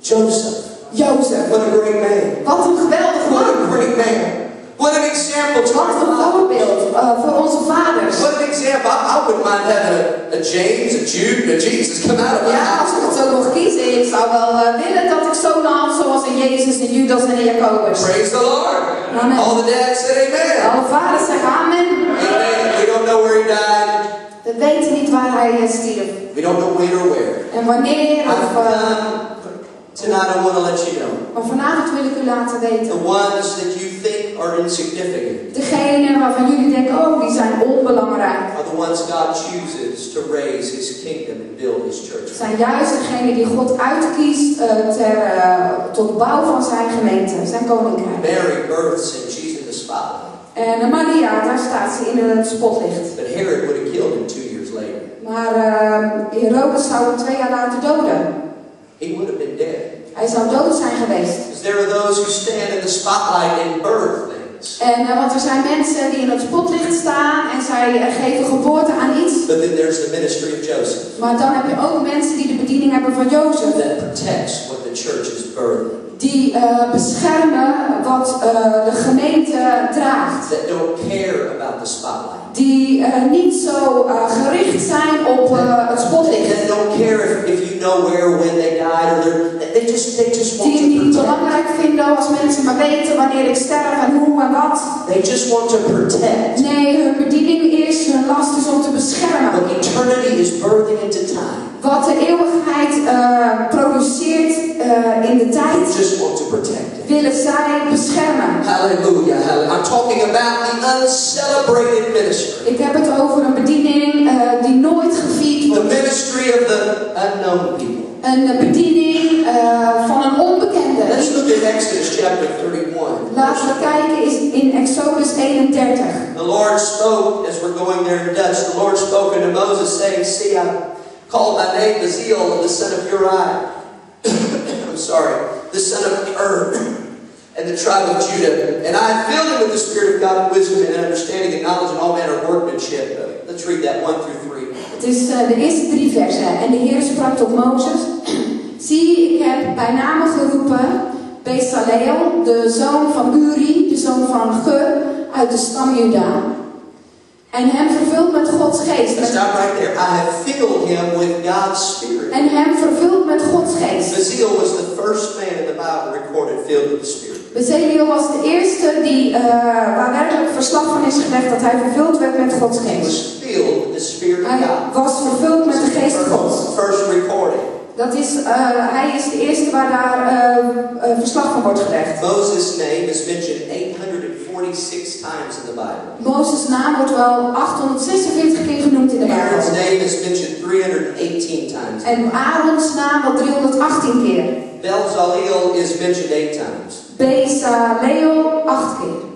Joseph. Jozef. What a great man. Wat een geweldig What man. a great man. What an example Wat een voorbeeld eh, voor onze vaders. What an example. I, wouldn't mind having a, a James, a Jude, a Jesus come out of my Ja, als ik het zo mocht kiezen, ik zou wel eh, willen dat ik zonen had zoals een Jezus, een Judas en een Jacobus. Praise the Lord. Amen. All the dads said amen. Alle vaders zeggen amen. Amen. We don't know where he died. We weten niet waar hij stierf. We don't know when or where. En wanneer, of, tonight. I want to let you know maar vanavond wil ik u laten the weten. ones that you think are insignificant Degene waarvan jullie denken, oh, die zijn onbelangrijk. are the ones God chooses to raise His kingdom and build His church. zijn juist degenen die God uitkiest eh, ter, eh, tot bouw van zijn gemeente, zijn koninkrijk. Mary births in Jesus the spotlight, En Maria, daar staat ze in het spotlicht. but Herod would have killed him two years later. Maar eh, Herodes zou hem twee jaar later doden. He would have been dead. Hij zou dood zijn geweest. There are those who stand in the spotlight and birth things. En, eh, want er zijn mensen die in het spotlicht staan en zij eh, geven geboorte aan iets. But then there's the ministry of Joseph Maar dan heb je ook mensen die de bediening hebben van Jozef. that protects what the church is birthing, Die eh, beschermen wat de gemeente draagt. that don't care about the spotlight, Die eh, niet zo eh, gericht zijn op eh, het spotlicht. don't care if, if you know where or when they died, or they just they just want Die niet belangrijk vinden als mensen maar weten wanneer ik sterf en hoe en wat. They just want to protect Nee, hun bediening is, hun last is om te beschermen. what eternity is birthing into time. Wat de eeuwigheid produceert in de They tijd, just want to protect. Willen zij beschermen. Hallelujah, hallelujah. I'm talking about the uncelebrated ministry. Ik heb het over een bediening eh, die nooit gevierd The ministry of the unknown people. Een bediening eh, van een onbekende. Let's look at Exodus chapter 31. Laten we kijken is in Exodus 31. The Lord spoke, as we're going there in Dutch, the Lord spoke unto Moses, saying, See, I called by name Baziel, the son of Uriah. (coughs) I'm sorry, the son of Ur, and the tribe of Judah. And I filled him with the Spirit of God and wisdom and understanding and knowledge and all manner of workmanship. Uh, let's read that 1 through 3. Het is eh, de eerste drie versen. En de Heer sprak tot Mozes. (clears throat) Zie, ik heb bij name geroepen Bezaleel, de zoon van Uri, de zoon van Gur, uit de stam Juda. En hem vervuld met Gods geest. Met- stop right there. I have filled him with God's Spirit. en hem vervuld met Gods geest. Baziel was the first man in the Bible recorded filled with the Spirit. Bezaleel was de eerste die, eh, waar werkelijk verslag van is gelegd dat hij vervuld werd met Gods geest. Hij was vervuld met de geest Gods. Dat is, eh, hij is de eerste waar daar eh, verslag van wordt gelegd. Moses' name is mentioned 846 times in the Bible. Mozes' naam wordt wel 846 keer genoemd in de Aaron's Bijbel. name is mentioned 318 times. En Aarons naam wel 318 keer. Belzaleel is mentioned eight times. Bezaleel 8 keer.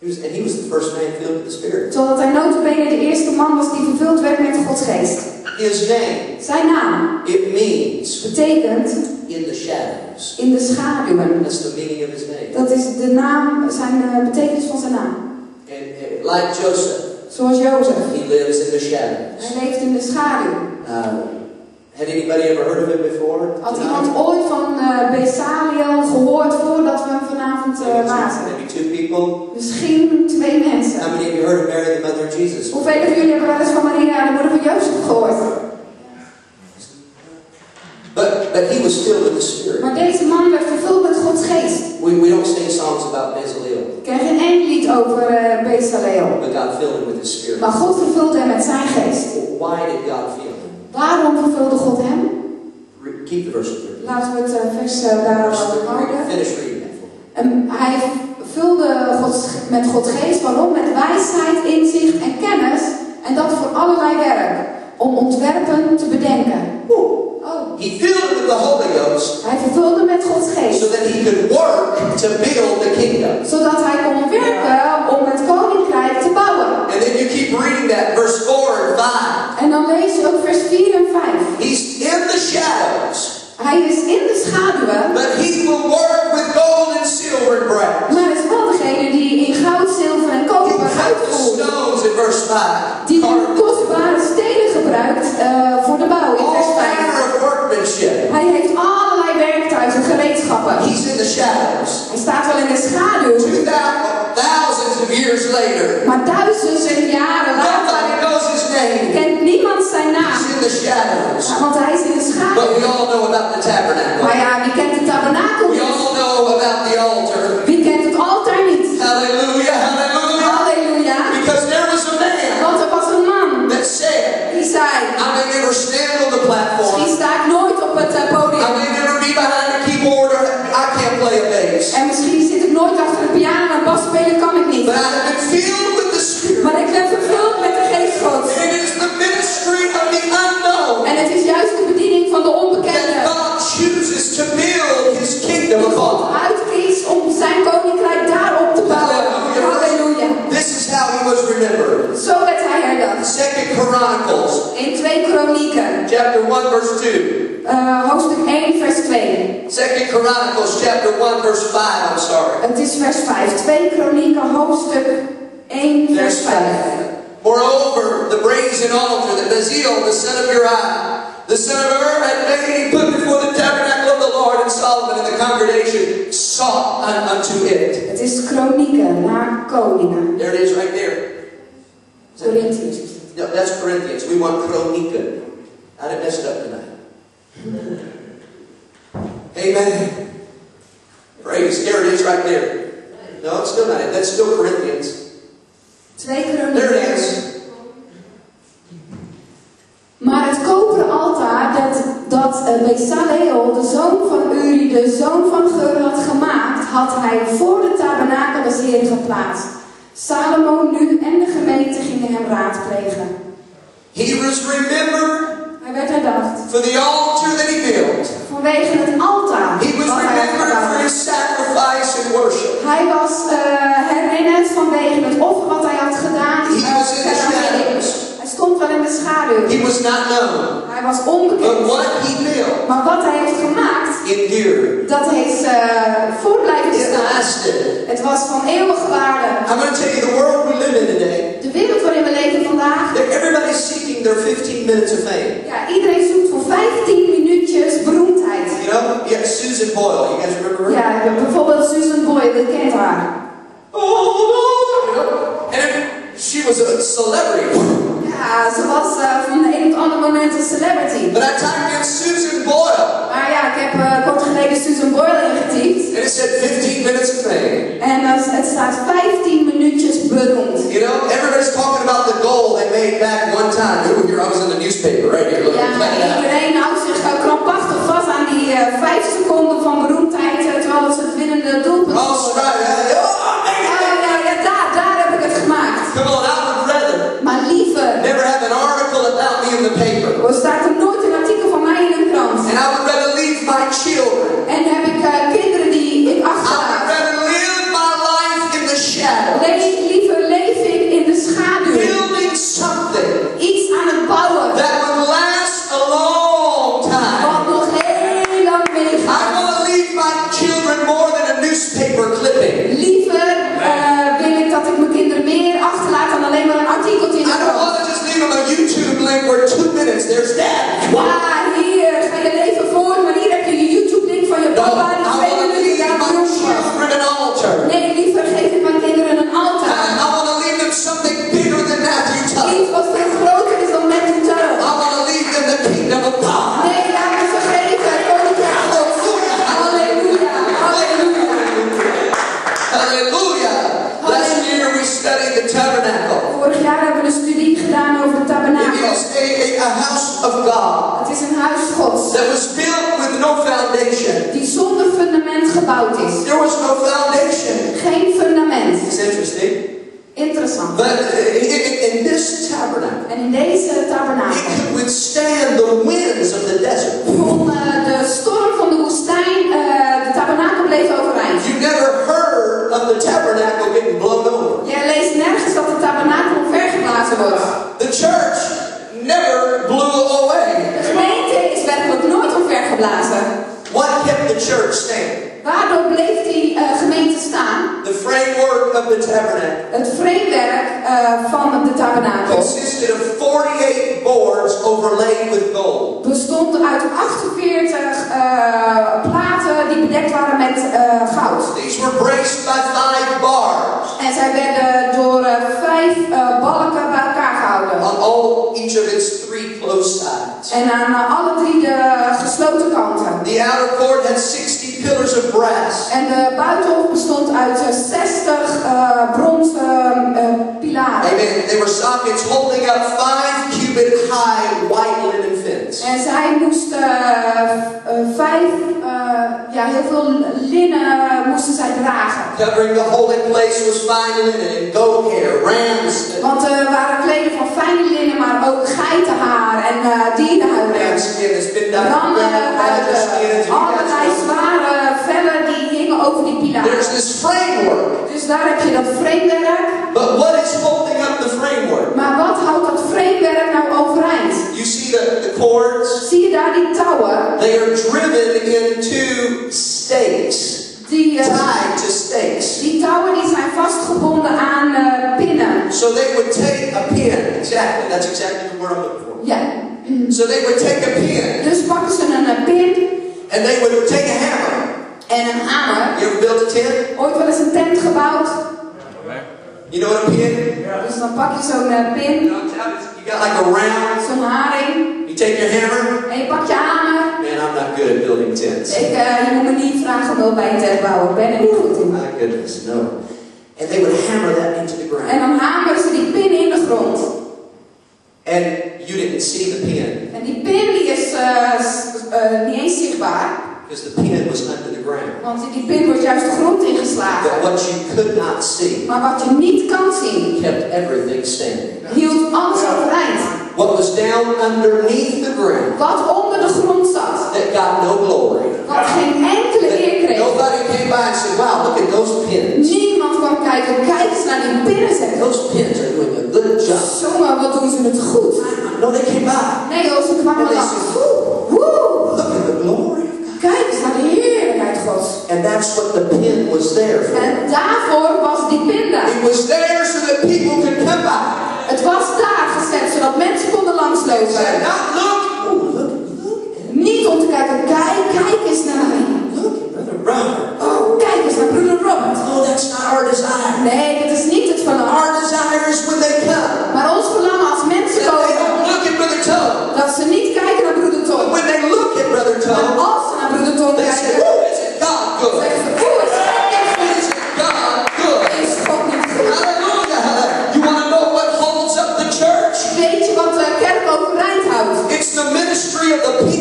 He was, and he was the first man filled with the Spirit. Zodat hij notabene de eerste man was die vervuld werd met Gods geest. His name, Zijn naam it means betekent in the shadows. in de schaduwen. That's the meaning of his name. Dat is de naam, zijn eh, betekenis van zijn naam. And, and like Joseph, Zoals Jozef. he lives in the shadows. Hij leeft in de schaduw. Uh, had anybody ever heard of him before? Had iemand ooit van uh, Besaliel gehoord voordat we hem vanavond eh, Maybe two, lazen? maybe two people. Misschien twee mensen. How many of you heard of Mary, the mother of Jesus? Hoeveel van jullie hebben wel eens van Maria, de moeder van Jozef, gehoord? But but he was filled with the Spirit. Maar deze man werd vervuld met Gods geest. We, we don't sing songs about Bezaleel, Ik ken geen één lied over uh, Bezaleel. but God filled him with His Spirit. Maar God vervulde hem met zijn geest. Why did God him? Waarom vervulde God hem? Keep the verse there. Laten we het uh, vers daar Verse three. houden. Finish reading that for me. En hij vulde Gods, met Gods geest, waarom? Met wijsheid, inzicht en kennis. En dat voor allerlei werk. Om ontwerpen te bedenken. Oh. He filled with the Holy Ghost Hij vervulde met Gods geest. so that he could work to build the kingdom. Zodat hij kon heeft dus Susan Boyle ingetypt. En het said 15 minuten of fame. En als het staat 15 minuutjes beroemd. You know, everybody's talking about the goal they made back one time. Ooh, here I was in the newspaper right here. Ja, iedereen houdt zich uh, krampachtig vast aan die eh, uh, 5 seconden van beroemdheid terwijl ze het winnende doelpunt. Oh, right. Covering the holy place was fine linen and goat hair, rams, Want er waren kleden van fijn linnen, maar ook geitenhaar en eh dierenhuiden. Rammen, allerlei zware vellen die hingen over die There's pilaren. this framework. Dus daar heb je dat framewerk. But what is holding up the framework? Maar wat houdt dat framewerk nou overeind? You see the, the cords? Zie je daar die touwen? They are driven into stakes, Die, eh, tied to stakes. die touwen die zijn vastgebonden aan eh, pinnen. So they would take a pin. Exactly. That's exactly the word I'm looking for. Ja. (clears throat) So they would take a pin Dus pakken ze een eh, pin and they would take a hammer. en een hamer. You ever built a tent? Ooit wel eens een tent gebouwd? You know what a pin? Dus dan pak je zo'n eh, pin, You got like a round. zo'n haring, You take your hammer. en je pakt je hamer. Man, I'm not good at building tents. Ik, eh, je moet me niet vragen om bij een tent bouwen, ik ben er niet goed in. My goodness, no. And they would hammer that into the En ground. dan hameren ze die pin in de grond. And you didn't see the pin En die pin die is s- eh, niet eens zichtbaar, because the pin was under the ground. want die pin wordt juist de grond ingeslagen. But what you could not see Maar wat je niet kan zien, kept everything standing. hield alles overeind. What was down underneath the ground Wat onder de grond zat, that got no glory. wat geen enkele. Nobody came by and said, wow, look at those pins. Niemand kwam kijken, kijk eens naar die pinnen zeggen. Those pins are doing a good job. Jongen, wat doen ze het goed. No, they came by. Nee joh, ze kwamen langs. look at the glory of God. Kijk eens naar de heerlijkheid gods. And that's what the pin was there for. En daarvoor was die pin daar. It was there so that people could come by. Het was daar gezet, zodat mensen konden langslopen. not look. Oh, look, look. Niet om te kijken, kijk, kijk eens naar mij. Robert. Oh, kijk eens naar broeder Robert. Oh, that's not our desire. Nee, dat is niet het verlangen. Our desire is when they come. Maar ons verlangen als mensen That they don't look at Brother Tom. dat ze niet kijken naar broeder Tom. But when they look at Brother Maar Tom, als ze naar broeder Tom they say, kijken, oh, isn't God good? zeggen ze, oeh, is God niet goed? Isn't God good? Is God niet goed? Hallelujah. You want to know what holds up the church? Weet je wat de kerk overeind houdt? It's the ministry of the pins.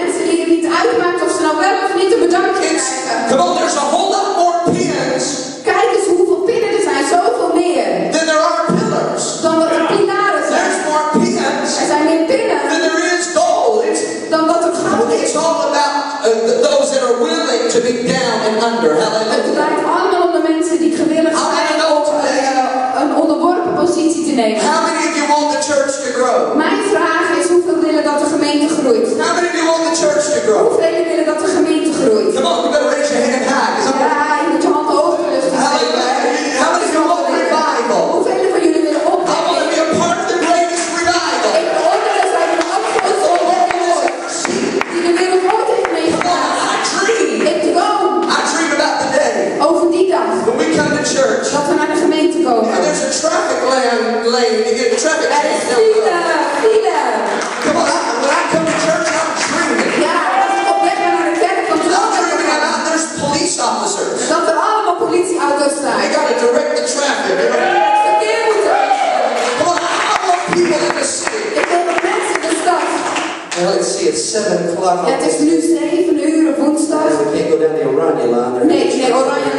Mensen die het niet uitmaakt of ze nou wel of niet een bedankje krijgen. come on, there's a whole lot more pins Kijk eens hoeveel pinnen er zijn, zoveel meer. there are pillars. Dan wat er pilaren zijn. There's more pins Er zijn meer pinnen there is gold. It's, dan wat er goud is. it's all about uh, th- those that are willing to be down and under. Het Hallelujah. draait allemaal om de mensen die gewillig zijn om eh, een onderworpen positie te nemen. How many of you want the church to grow? Mijn vraag is hoeveel willen dat de gemeente groeit? How many of you want the church it's 7 o'clock. Ja, het is nu 7 uur woensdag. We can't go down the Oranje laan. Nee, nee, Oranje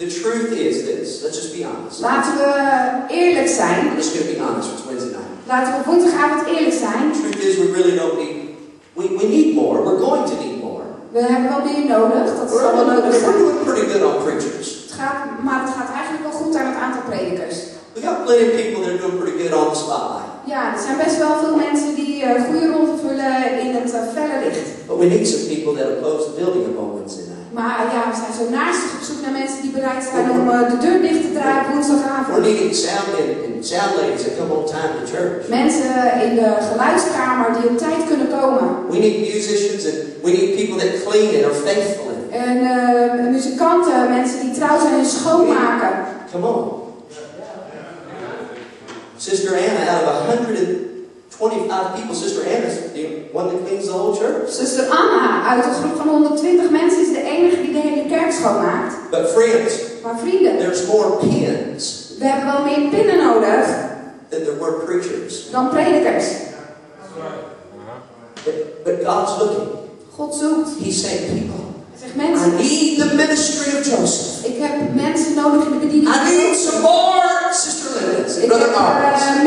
The truth is this. Let's just be honest. Laten we eerlijk zijn. I'm just be honest. It's Wednesday night. Laten we woensdagavond eerlijk zijn. The truth is we really don't need we, we need more. We're going to need more. We hebben wel meer nodig. Dat zal wel nodig we're doing pretty good on preachers. Het gaat, maar het gaat eigenlijk wel goed aan het aantal predikers. We got plenty of people that are doing pretty good on the spotlight. Ja, er zijn best wel veel mensen die eh goede rollen vullen in het felle licht. But we need some people that'll close the building on Wednesday. Maar ja, we zijn zo naastig op zoek naar mensen die bereid zijn om eh, de deur dicht te draaien op We're woensdagavond. needing sound and, and sound ladies that come on time to church. Mensen in de geluidskamer die op tijd kunnen komen. We need musicians and we need people that clean and are faithful. in it. En eh, muzikanten, mensen die trouw zijn in schoonmaken. Come on. Sister Anna, out of 125 people, Sister Anna's the one that cleans the whole church. Zuster Anna uit een groep van 120 mensen is de enige die de hele kerk schoonmaakt. But friends, Maar vrienden, there's more pins we hebben wel meer pinnen nodig than there were preachers. dan predikers. But, but God's looking. God zoekt. He's saying, people, zegt I mensen, need the ministry of Joseph. ik heb mensen nodig in de bediening. I need some more Sister Ik Brother heb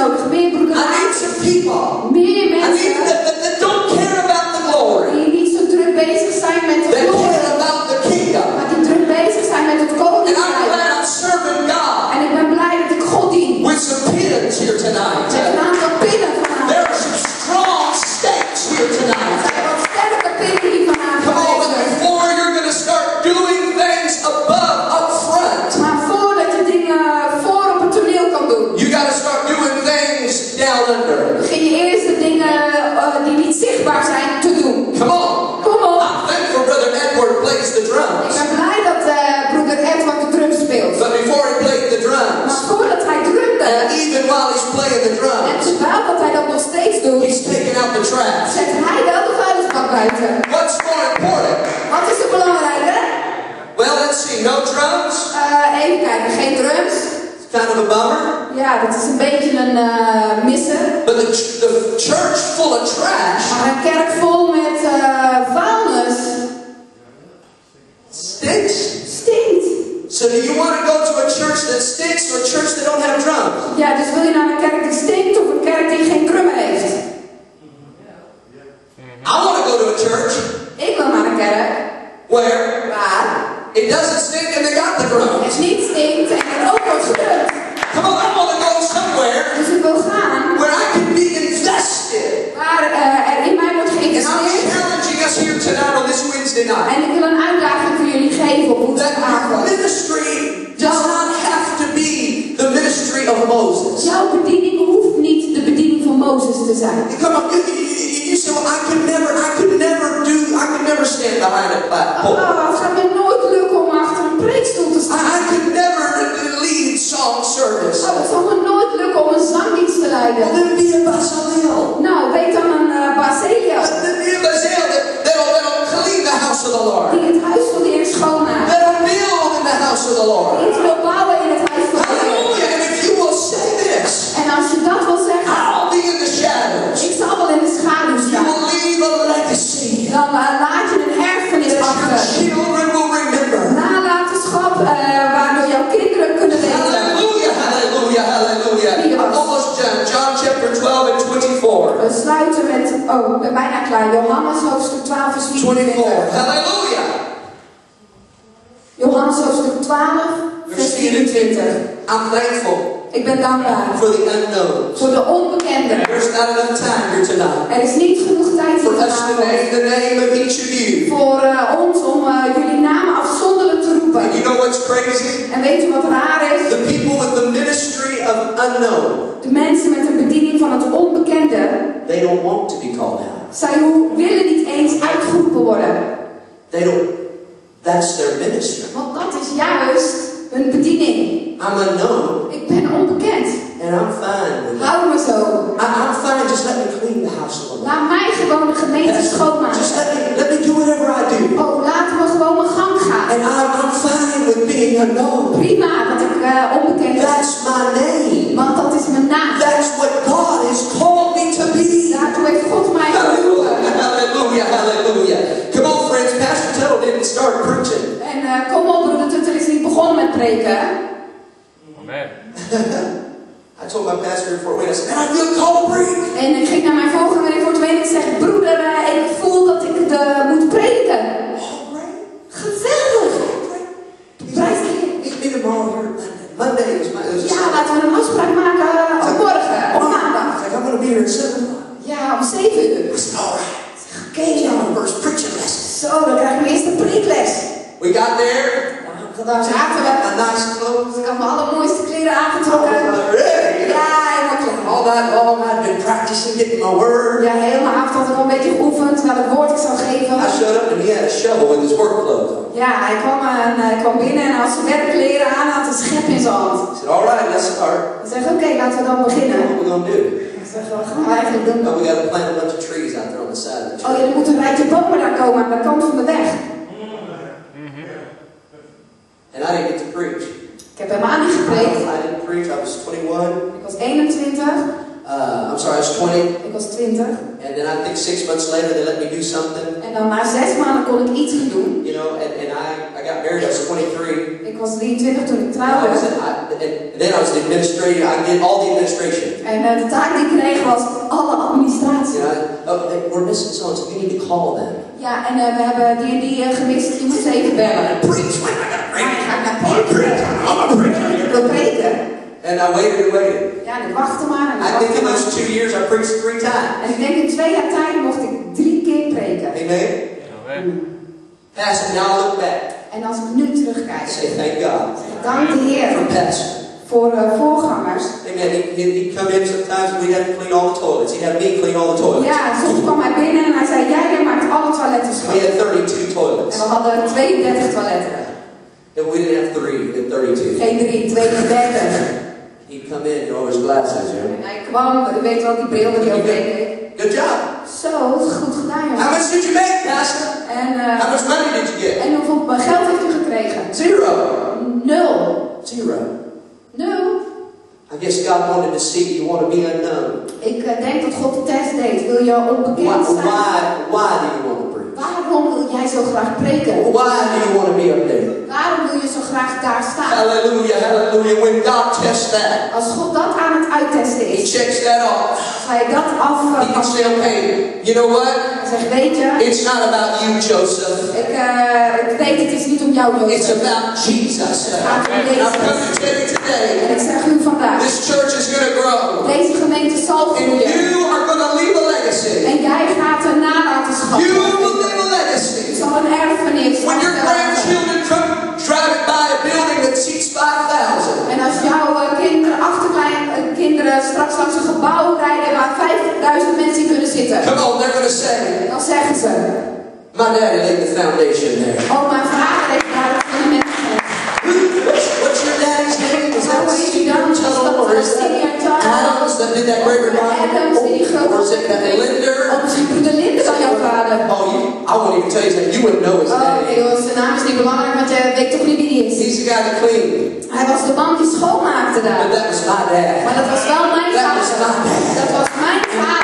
I need some people. Meer I need mensen that, that, that don't care about the glory. die niet zo druk bezig zijn met de That care about the kingdom. maar die druk bezig zijn met het And I'm glad I'm serving God En ik ben blij dat ik God dien. with some pins here tonight. The en terwijl dat hij dat nog steeds doet, he's taking out the trash. zet hij wel de vuilnisbak buiten. What's more important? Wat is er belangrijker? Well, let's see. No drums? Eh, even kijken, geen drums. It's kind of a bummer. Ja, dat is een beetje een eh missen. But the, ch- the church full of trash Maar een kerk vol met eh vuilnis stinks. So do you want to go to a church that stinks or a church that don't have drums? Ja, dus wil je naar een kerk die stinkt of een kerk die geen drummer heeft? I want to go to a church Ik wil naar een kerk where waar it doesn't stink and they got the drums. het niet stinkt en het ook wordt gedrukt. Come on, I want to go somewhere Dus ik wil gaan where I can be invested. waar eh, er in mij wordt geïnvesteerd. Us here tonight on this Wednesday night. En ik wil een uitdaging voor jullie geven op That woensdagavond. ministry does not have to be the ministry of Moses. Jouw bediening hoeft niet de bediening van Mozes te zijn. Come on, you, you, say, well, I could never, I could never do, I could never stand behind a platform. Oh, het gaat me nooit lukken om achter een preekstoel te I, staan. I could never lead song service. Oh, het zal me nooit lukken om een zangdienst te leiden. then oh, ik ben bijna klaar. Johannes hoofdstuk 12 vers 24. 24. Hallelujah. Johannes hoofdstuk 12 vers 24. I'm thankful Ik ben dankbaar for the unknown. voor de onbekende. There's not enough time here tonight Er is niet genoeg tijd for voor us to vanavond. name the name of each of you. Voor eh, ons om eh, jullie namen afzonderlijk te roepen. And you know what's crazy? En weet je wat raar is? The people with the ministry of unknown, De mensen met een bediening van het onbekende, they don't want to be called out. zij willen niet eens uitgeroepen worden. They don't. That's their ministry. Want dat is juist hun bediening. I'm unknown, Ik ben onbekend. and I'm fine with it. Hou me zo. I, I'm fine. Just let me clean the house Lord. Laat mij gewoon de gemeente Just schoonmaken. let me let me do whatever I do. Oh, laten we gewoon mijn gang gaan. And I'm, I'm fine with being unknown. Prima dat ik eh, onbekend ben. That's my name. Start preaching. En eh, kom op, broeder Tutter is niet begonnen met preken. Amen. (laughs) I told my pastor before went, I said, man, I feel called to preach. En ik ging naar mijn voorganger in Fort Wayne en ik zeg, broeder, eh, ik voel dat ik de, moet prediken. Oh, great. Geweldig. Prijs de Heer. Meet me tomorrow here. Monday is my. It was a Ja, laten we een afspraak maken eh, op morgen, op maandag. It's like, I'm going to be here at 7 o'clock. Ja, om 7 uur. I said, all right. Oké, It's dan. my first preaching lesson. Zo, dan krijg ik mijn eerste preekles. We got there. Nou, dan zaten we. A nice clothes. Ik had mijn allermooiste kleren aangetrokken. Was ready. Ja, helemaal klaar. All night long, I've been practicing getting my word. Ja, mijn avond had ik al een beetje geoefend welk woord ik zou geven. I showed up and he had a shovel with his work clothes. Ja, hij kwam, en, hij kwam binnen en als zijn werkkleren aan had een schep in zijn hand. I said, all right, let's start. Ik zeg, oké, laten we dan beginnen. What we to do? Ik zeg, wat gaan we eigenlijk doen? Oh, we got to plant a bunch of trees out there on the side of the Oh, ja, er moet een rijtje bomen daar komen aan de kant van de weg. And I didn't get to preach. Ik heb helemaal niet gepreekt. I didn't preach. I was 21. Ik was 21, Uh, I'm sorry, I was 20. ik was 20. And then I think six months later they let me do something. En dan na zes maanden kon ik iets gaan doen. You know, and, and I, I got married, I was 23. Ik was 23 toen ik And, I trouwde. was, I, and then I was the administrator, I did all the administration. En eh, de taak die ik kreeg was alle administratie. You know, oh, we're missing so we need to call them. Ja, en eh, we hebben die en die eh, gemist, je moet ze even bellen. Preach, I got Maar ik ga naar I'm a preacher, I'm a preacher. Wil preken. And I waited and waited. Ja, en ik wachtte maar en ik I think wachtte in those two years I preached three times. En ik denk in twee jaar tijd mocht ik drie keer preken. Amen? Amen. Pastor, now I look back. En als ik nu terugkijk, say, thank God dank de for Heer Pastor. voor eh, voorgangers. Amen. He, he- he'd come in sometimes and we'd have to clean all the toilets. He'd have me clean all the toilets. Ja, soms kwam hij binnen en hij zei, jij jij maakt alle toiletten We schoon. had 32 toilets. En we hadden 32 toiletten. And we didn't have three, we had 32. Geen drie, 32. Come in, glasses. En hij kwam, u weet wel, die bril die ook deed. Good job. Zo, goed gedaan How jongen. much did you make, Pastor? En, How much money did you get? en hoeveel geld heeft u gekregen? Zero. Nul. Zero. Nul. I guess God wanted to see you want to be unknown. Ik eh, denk dat God de test deed. Wil je onbekend zijn? why, why do you want to? Waarom wil jij zo graag preken? Why do you want to be up there? Waarom wil je zo graag daar staan? Hallelujah, hallelujah. When God tests that, Als God dat aan het uittesten He is, checks that off. ga je dat af. He can say, okay, you know what? Hij zegt, weet je, It's not about you, Joseph. ik, eh, ik weet het is niet om jou, It's Jozef. about Jesus. gaat om And I've come Jezus. to tell you En today, ik zeg u vandaag, this church is going to grow. deze gemeente zal And groeien. you are going to leave En jij gaat een nalatenschap. You will leave a legacy. Het zal een erfenis When your grandchildren come driving by a building that seats 5,000, En als jouw eh, kinderen, achterklein eh, kinderen straks langs een gebouw rijden waar 50.000 mensen in kunnen zitten, come on, they're going to say, dan zeggen ze, My daddy laid the foundation there. oh mijn vader heeft daar het fundament. What's, your daddy's name? Dan, is dat Tuttle or Adams that did that great revival? Is it that Linder? Oh, misschien broeder Linde dan jouw vader. Oh, you, I won't even tell you that. You wouldn't know his Oh, name. joh, zijn naam is niet belangrijk, want je weet toch niet wie die is. He's the guy that cleaned. Hij was de man die schoonmaakte But daar. that was my dad. Maar dat was wel mijn That was vader. my dad. Dat was mijn vader.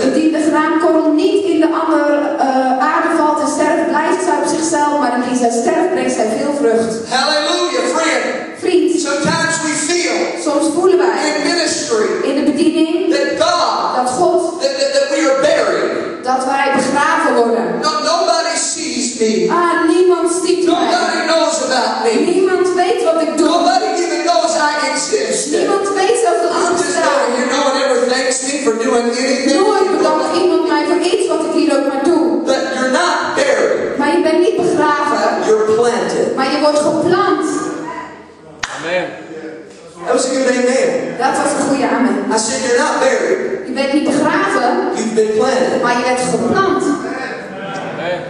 Indien de graankorrel niet in de andere uh, aarde valt en sterft, blijft zij op zichzelf, maar indien zij sterft, brengt zij veel vrucht. Hallelujah, friend. Vriend, Sometimes we feel soms voelen wij in ministry in de bediening that God, dat God, that, that, that we are buried. dat wij begraven worden. No, nobody sees me. Ah, niemand ziet mij. Nobody knows about me. Me for doing anything. Nooit bedankt iemand mij voor iets wat ik hier ook maar doe. But you're not buried. Maar je bent niet begraven, You're planted. maar je wordt geplant. Amen. That was a good amen. Dat was een goede amen. I said you're not buried. Je bent niet begraven, You've been planted. maar je bent geplant. Amen.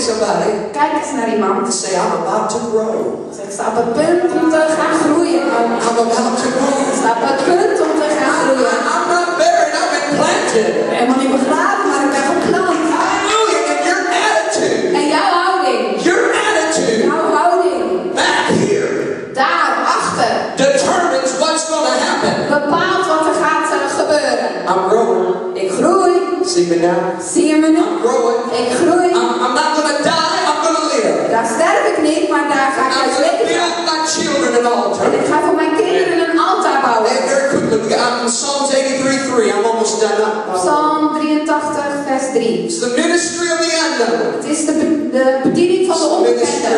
At somebody. Kijk eens naar iemand. and Say, I'm about to grow. Zeg, ik sta op het punt om te gaan groeien. I'm about to grow. Ik sta op het punt om te gaan groeien. I'm not buried. I've been planted. Helemaal niet begraven, maar ik ben geplant. Hallelujah. And your attitude, En jouw houding, your attitude jouw houding, back here daar achter, determines what's going to happen. bepaalt wat er gaat eh, gebeuren. I'm growing. Ik groei. See me now. Zie je me nu? I'm growing. Ik groei. I'm, I'm not Daar sterf ik niet, maar daar ga ik going to leven. En ik ga voor mijn kinderen een altaar bouwen. I'm Psalms 83 3. I'm almost done up. Psalm 83, vers 3. It's the ministry of the unknown. Het is de, de bediening van de onbekende.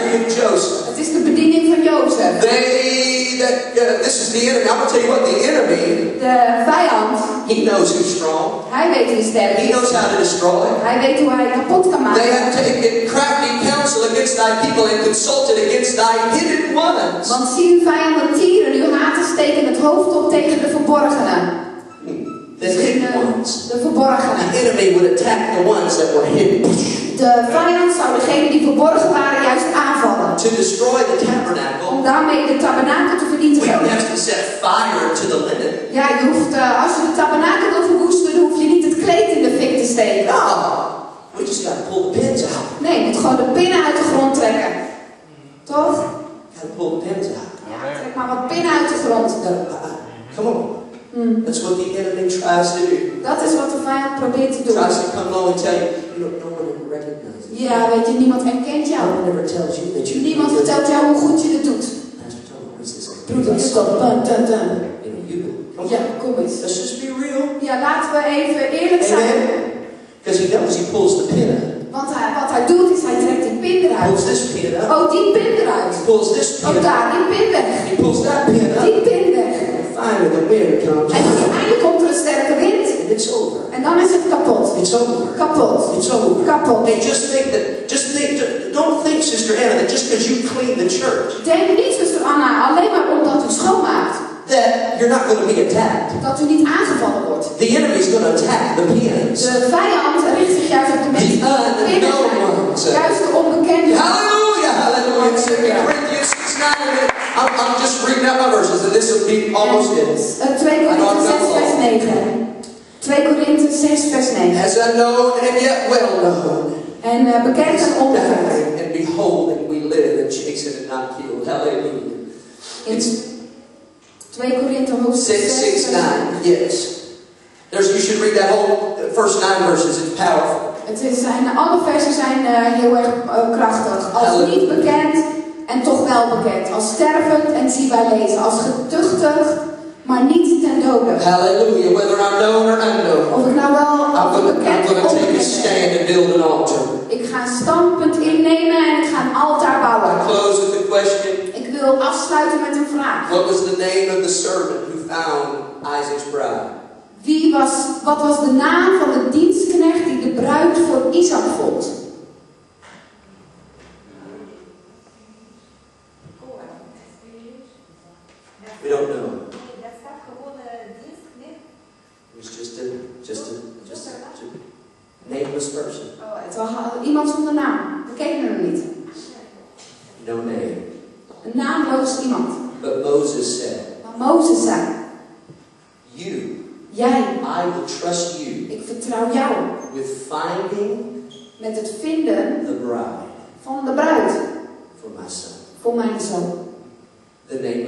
Het is de bediening van Jozef. They that uh, this is the enemy. I'm gonna tell you what the enemy. De vijand, He knows who's strong. hij weet wie sterk He is. knows how to destroy. Hij weet hoe hij kapot kan They maken. have taken crafty counsel against thy people and consulted against thy hidden ones. Want zie uw vijanden tieren, uw haten steken het hoofd op tegen de verborgenen. The hidden De, ones. de verborgenen. The enemy would attack the ones that were hidden De vijand zou degenen die verborgen waren juist aanvallen. to destroy the tabernacle. Om daarmee de tabernakel te We vernietigen. don't have to set fire to the linen. Ja, je hoeft, eh, als je de tabernakel wil verwoesten, dan hoef je niet het kleed in de fik te steken. No, we just gotta pull the pins out. Nee, je moet gewoon de pinnen uit de grond trekken. Toch? Gotta pull the pins out. Ja, trek maar wat pinnen uit de grond. Uh, uh, come on. Mm. That's what the enemy tries to do. Dat is wat de vijand probeert te doen. Tries to come along and tell you, no, no one recognizes. Ja, weet je, niemand herkent jou. No one ever tells you that you niemand vertelt jou hoe goed je het doet. Broeder, stop, dun, dun, dun. Ja, kom eens. Let's just be real. Ja, laten we even eerlijk zijn. Amen. Because he knows he pulls the pin out. Want hij, wat hij doet is, hij trekt die pin eruit. pulls this pin out. Oh, die pin eruit. He pulls this Oh, pin out. daar, die pin weg. He pulls that pin out. Die pin weg. Finally, the wind comes. En uiteindelijk komt er een sterke wind. And it's over. En dan is het kapot. It's over. Kapot. It's over. Kapot. Hey, just think that, just think, don't think, Sister Anna, that just because you clean the church, Denk niet, zuster Anna, alleen maar omdat u schoonmaakt, that you're not going to be attacked. dat u niet aangevallen wordt. The enemy's going to attack the pins. De vijand richt zich juist op de mensen die unknown ones. Juist de onbekende. Hallelujah, hallelujah. In Corinthians 6 9. I'm, I'm just reading out my verses, and this will be almost it. Eh, 2 Korinthe 6 vers 9. 2 Korinthe 6 vers 9. As unknown and yet well known. En eh, bekend en onbekend. And beholding we live and chasten and not killed. Hallelujah. It's 2 Korinthe hoofdstuk 6, 6 6, vers 9. Yes. There's, you should read that whole uh, first nine verses. It's powerful. Het is zijn, alle versen zijn eh, heel erg eh, krachtig. Als Halleluja. niet bekend en toch wel bekend. Als stervend en zie wij lezen. Als getuchtigd, maar niet ten dode. Hallelujah. Whether I'm known or unknown. Of ik nou wel I'm to bekend I'm gonna take a stand and build an altar. Ik ga een standpunt innemen en ik ga een altaar I bouwen. close with the question wil afsluiten met een vraag. What was the name of the servant who found Isaac's bride? Wie was, wat was de naam van de dienstknecht die de bruid voor Isaac vond? We don't know. Dat staat gewoon eh, dienstknecht. It was just a just a just a, just a nameless person. Oh, het was iemand zonder naam. We keken er niet. No name. Een naamloos iemand. But Moses said, Maar Mozes zei, You, jij, I will trust you ik vertrouw jou with finding met het vinden the bride van de bruid for my son. voor mijn zoon.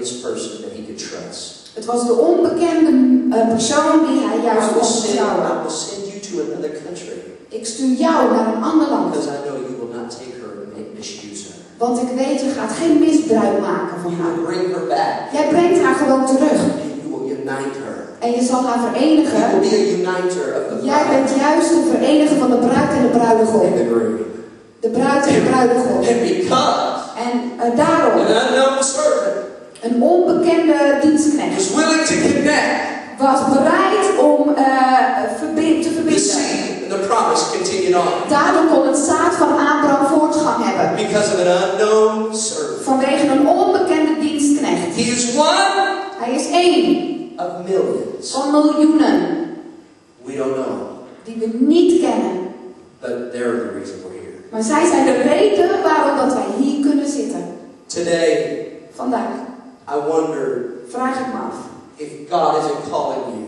The nameless person that he could trust. Het was de onbekende eh, persoon die hij juist I kon vertrouwen. I will send you to another country Ik stuur jou naar een ander land. because I know you will not take her and make misuse her. Want ik weet, je gaat geen misbruik maken van You haar. will bring her back Jij brengt haar gewoon terug. and you will unite her. En je zal haar You verenigen. will be a uniter of the Jij bent juist de vereniger van de bruid en de and bruidegom. the groom. De bruid en de bruidegom. And because En eh, daarom, an unknown servant een onbekende dienstknecht was willing to connect, was bereid om eh, verbi- te the verbinden. seed and the promise continued on. Daardoor kon het zaad van Abraham voortgang hebben. Because of an unknown servant. Vanwege een onbekende dienstknecht. He is one Hij is één of millions. van miljoenen We don't know, die we niet kennen. but they're the reason we're here. Maar zij zijn de reden waarom dat wij hier kunnen zitten. Today, Vandaag I wonder vraag ik me af. if God isn't calling you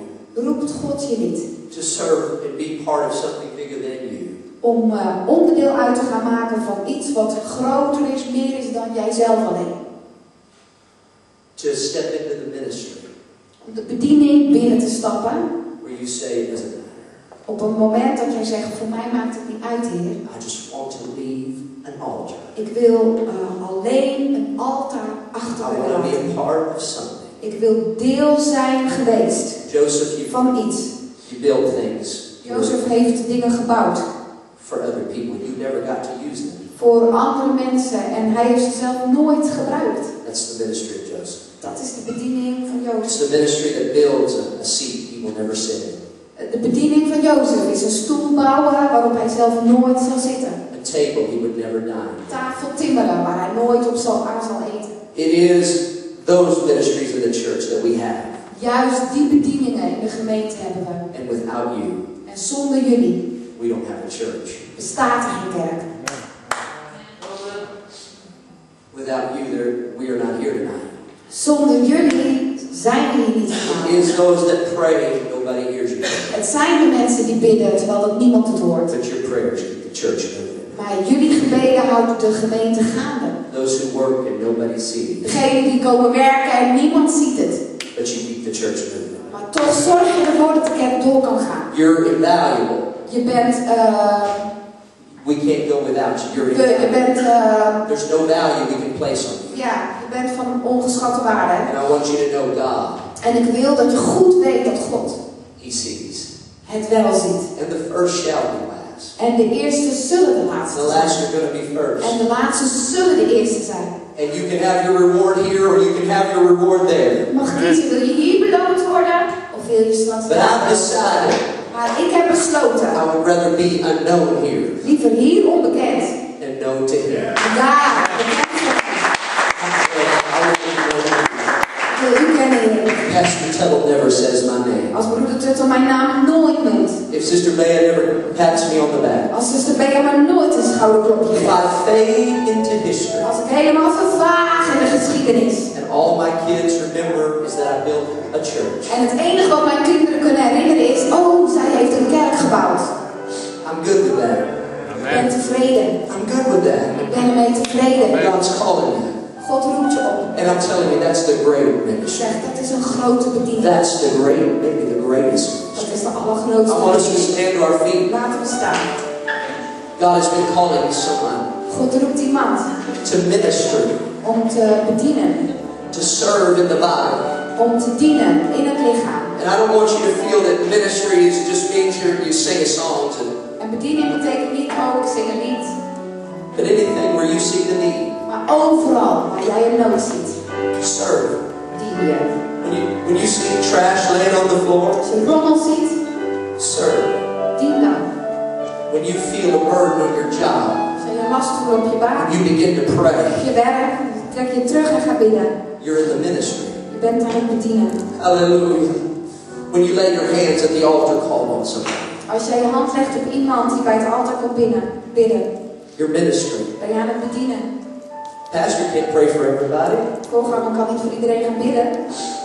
Roept God je niet to serve and be part of something bigger than you. om eh, onderdeel uit te gaan maken van iets wat groter is, meer is dan jijzelf alleen? To step into the ministry Om de bediening binnen te stappen where you say it doesn't matter. op een moment dat jij zegt, voor mij maakt het niet uit, Heer. I just want to leave an altar. Ik wil eh, alleen een altaar achter I me want to be laten. a part of something. Ik wil deel zijn geweest Joseph, you, van iets. you build things Jozef heeft dingen gebouwd for other people. You never got to use them. voor andere mensen en hij heeft ze zelf nooit gebruikt. That's the ministry of Joseph. Dat is de bediening van It's Jozef. the ministry that builds a, a seat he will never sit in, De bediening van Jozef is een stoel bouwen waarop hij zelf nooit zal zitten. Table he would never dine. Tafel timmeren waar hij nooit op zal, aan zal eten. It is those ministries of the church that we have. Juist die bedieningen in de gemeente hebben we. And without you, En zonder jullie we don't have a church. bestaat er geen kerk. Without you, there, we are not here tonight. Zonder jullie zijn we hier niet It vanavond. is those that pray, nobody hears you. Het zijn de mensen die bidden terwijl dat niemand het hoort. But your prayers keep the church moving. Jullie gebeden houden de gemeente gaande. Those who work and nobody sees. Degenen die komen werken en niemand ziet het. But you keep the church moving. Maar toch zorg je ervoor dat de kerk door kan gaan. You're invaluable. Je bent, eh, We can't go without you. You're je, je invaluable. bent, eh, There's no value we can place on you. ja, je bent van ongeschatte waarde. And I want you to know God. En ik wil dat je goed weet dat God He sees. het wel ziet. And the first shall be last. En de eerste zullen de And laatste the zijn. last are going to be first. En de laatste zullen de eerste zijn. And you can have your reward here or you can have your reward there. Mag kiezen, wil je hier beloond worden of wil je straks But I've decided Maar ik heb besloten, I would rather be unknown here liever hier onbekend. and known to Him. Daar, bekend zijn. I would be known. Ik wil u kennen, Heer. Pastor Tuttle never says my name. Als broeder Tuttle mijn naam nooit noemt. If Sister Bea never pats me on the back. Als Bea me nooit een schouderklopje If geeft. I fade into history Als ik helemaal vervaag in de geschiedenis. and all my kids remember is that I built a church, En het enige wat mijn kinderen kunnen herinneren is, oh, zij heeft een kerk gebouwd. I'm good with that. Ik ben tevreden. I'm good with that. Ik ben ermee tevreden. God's calling you. God roept je op. And I'm telling you, that's the great ministry. zeg, dat is een grote bediening. That's the great, maybe the greatest. Dat is de I allergrootste want us to stand to our feet. Laten we staan. God has been calling someone God roept iemand to minister, om te bedienen. to serve in the body. Om te dienen in het lichaam. And I don't want you to feel that ministry is just means you you sing a song to, En bediening betekent niet, oh, ik zing een lied. but anything where you see the need, Maar overal waar jij een nood ziet, serve. dien je. When you when you see trash laying on the floor, Als je rommel ziet, serve. dien dan. When you feel a burden on your job, Als je een last voelt op je baan, you begin to pray. op je werk, trek je terug en ga bidden. You're in the ministry. Je bent aan het bedienen. Hallelujah. When you lay your hands at the altar, call on somebody. Als jij je hand legt op iemand die bij het altaar komt binnen, bidden, Your ministry. ben je aan het bedienen. Pastor can't pray for everybody. Voorganger kan niet voor iedereen gaan bidden.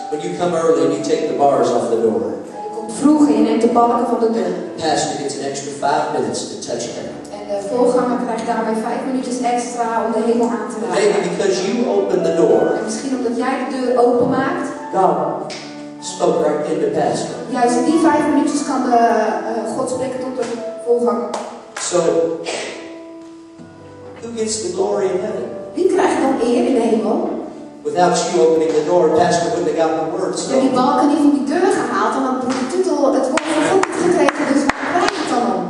When you come early and you take the bars off the door, Je komt vroeg en je neemt de balken van de deur. Pastor gets an extra five minutes to touch heaven. En de voorganger krijgt daarbij vijf minuutjes extra om de hemel aan te Maybe raken. because you opened the door, En misschien omdat jij de deur openmaakt, God spoke right into Pastor. juist in die vijf minuutjes kan de, eh, God spreken tot de voorganger. So, who gets the glory in heaven? Wie krijgt dan eer in de hemel? Without you opening the door, Pastor wouldn't have gotten the word. Als je die So, balken niet van die deur gehaald, dan had broeder Tutel het woord van God gekregen. Dus waar draait het dan om?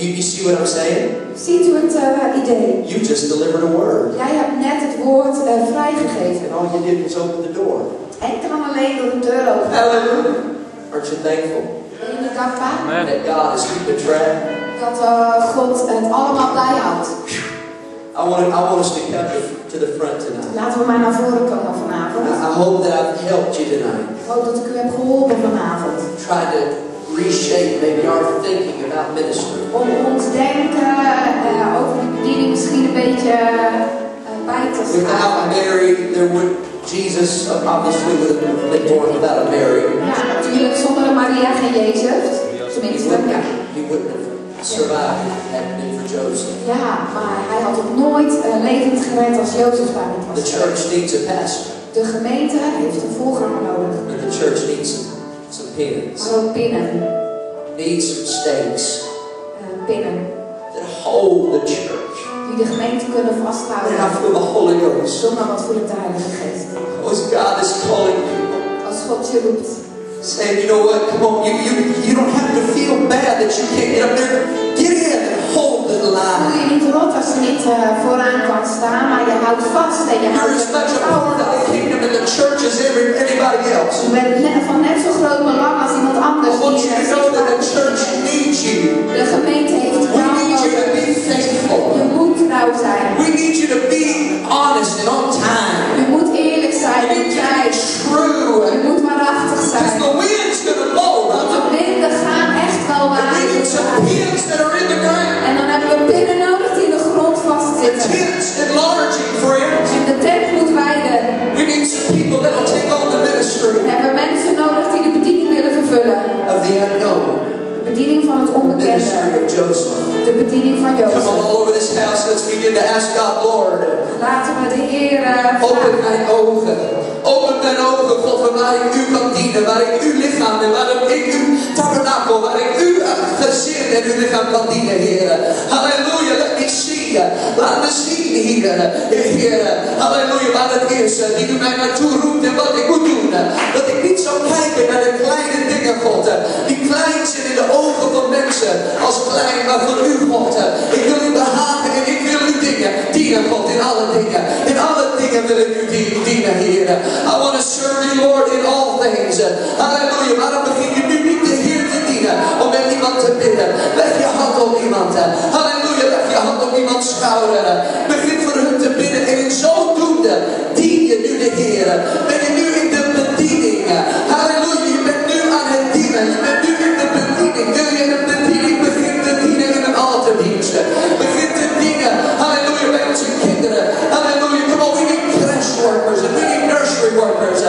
you, you see what I'm saying? Ziet u het eh, idee? You just delivered a word. Jij hebt net het woord eh, vrijgegeven. And all you did was open the door. En alleen door de deur open. Hallelujah. Aren't you thankful Ben je dankbaar? that God is keeping track? Dat eh, God het allemaal bijhoudt. I want, I want us to come to, the front tonight. Laten we maar naar voren komen vanavond. I, hope that I've helped you tonight. Ik hoop dat ik u heb geholpen vanavond. Try to reshape maybe our thinking about ministry. Om ons denken eh, over die bediening misschien een beetje eh, bij te Without schaven. Mary, there would Jesus obviously would have been born without a Mary. Ja, natuurlijk zonder Maria geen Jezus. Tenminste, ja. he wouldn't have survived been for Joseph. Ja, maar hij had het nooit eh, levend gered als Jozef daar niet The was. church needs a pastor, De gemeente heeft een voorganger nodig. and the church needs some, some pins, Maar ook pinnen. needs some stakes eh, pinnen. that hold the church. Die de gemeente kunnen And I vasthouden. feel the Holy Ghost. Zonder wat ik de Heilige Geest. As God is calling people, Als God je roept. Saying, you know what, come on, you, you, you don't have to feel bad that you can't get up there. Get in and hold the line. je niet rot als je niet eh, vooraan kan staan, maar je houdt vast en je You're houdt as much a part of the kingdom and the church as every, anybody else. Je bent van net zo groot belang als iemand anders I want you to know that the church needs you. De gemeente heeft We need you to be faithful. Je moet trouw zijn. We need you to be honest and on time. Je moet eerlijk zijn We op tijd. true. En dan hebben we pinnen nodig die in de grond vastzitten. En de tent moet wijden. We need some people that will take on the ministry. We hebben mensen nodig die de bediening willen vervullen. Of the unknown. De bediening van het onbekende. De bediening van Jozef. Come on, all over this house, let's begin to ask God, Lord. Laten we de Heer. Eh, Open mijn ogen. Open mijn ogen, God, waar ik u kan dienen, waar ik uw lichaam en waar ik uw tabernakel, waar ik gezin en uw lichaam kan dienen, Heer. Halleluja, let me zien. Laat me zien, Heer. Heer, halleluja, waar het is eh, die u mij naartoe roept en wat ik moet doen. Dat ik niet zou kijken naar de kleine dingen, God. eh, Die klein zijn in de ogen van mensen. Als klein, maar voor u, God. Ik wil u behagen en ik wil u dingen. Dienen, God, in alle dingen. In alle dingen wil ik u die- dienen, Heer. I want to serve you, Lord, in all things. Halleluja. Waarom begin iemand te bidden. Leg je hand op iemand. Halleluja. Leg je hand op iemands schouder. Begin voor hun te bidden. En in zodoende dien je nu de Heer. Ben je nu in de bediening. Halleluja. Je bent nu aan het dienen. Je bent nu in de bediening. Wil je in de bediening begin te dienen in een altaardienst? Begin te dienen. Halleluja. Bij onze kinderen. Halleluja. Come on. We need crash workers. We need nursery workers.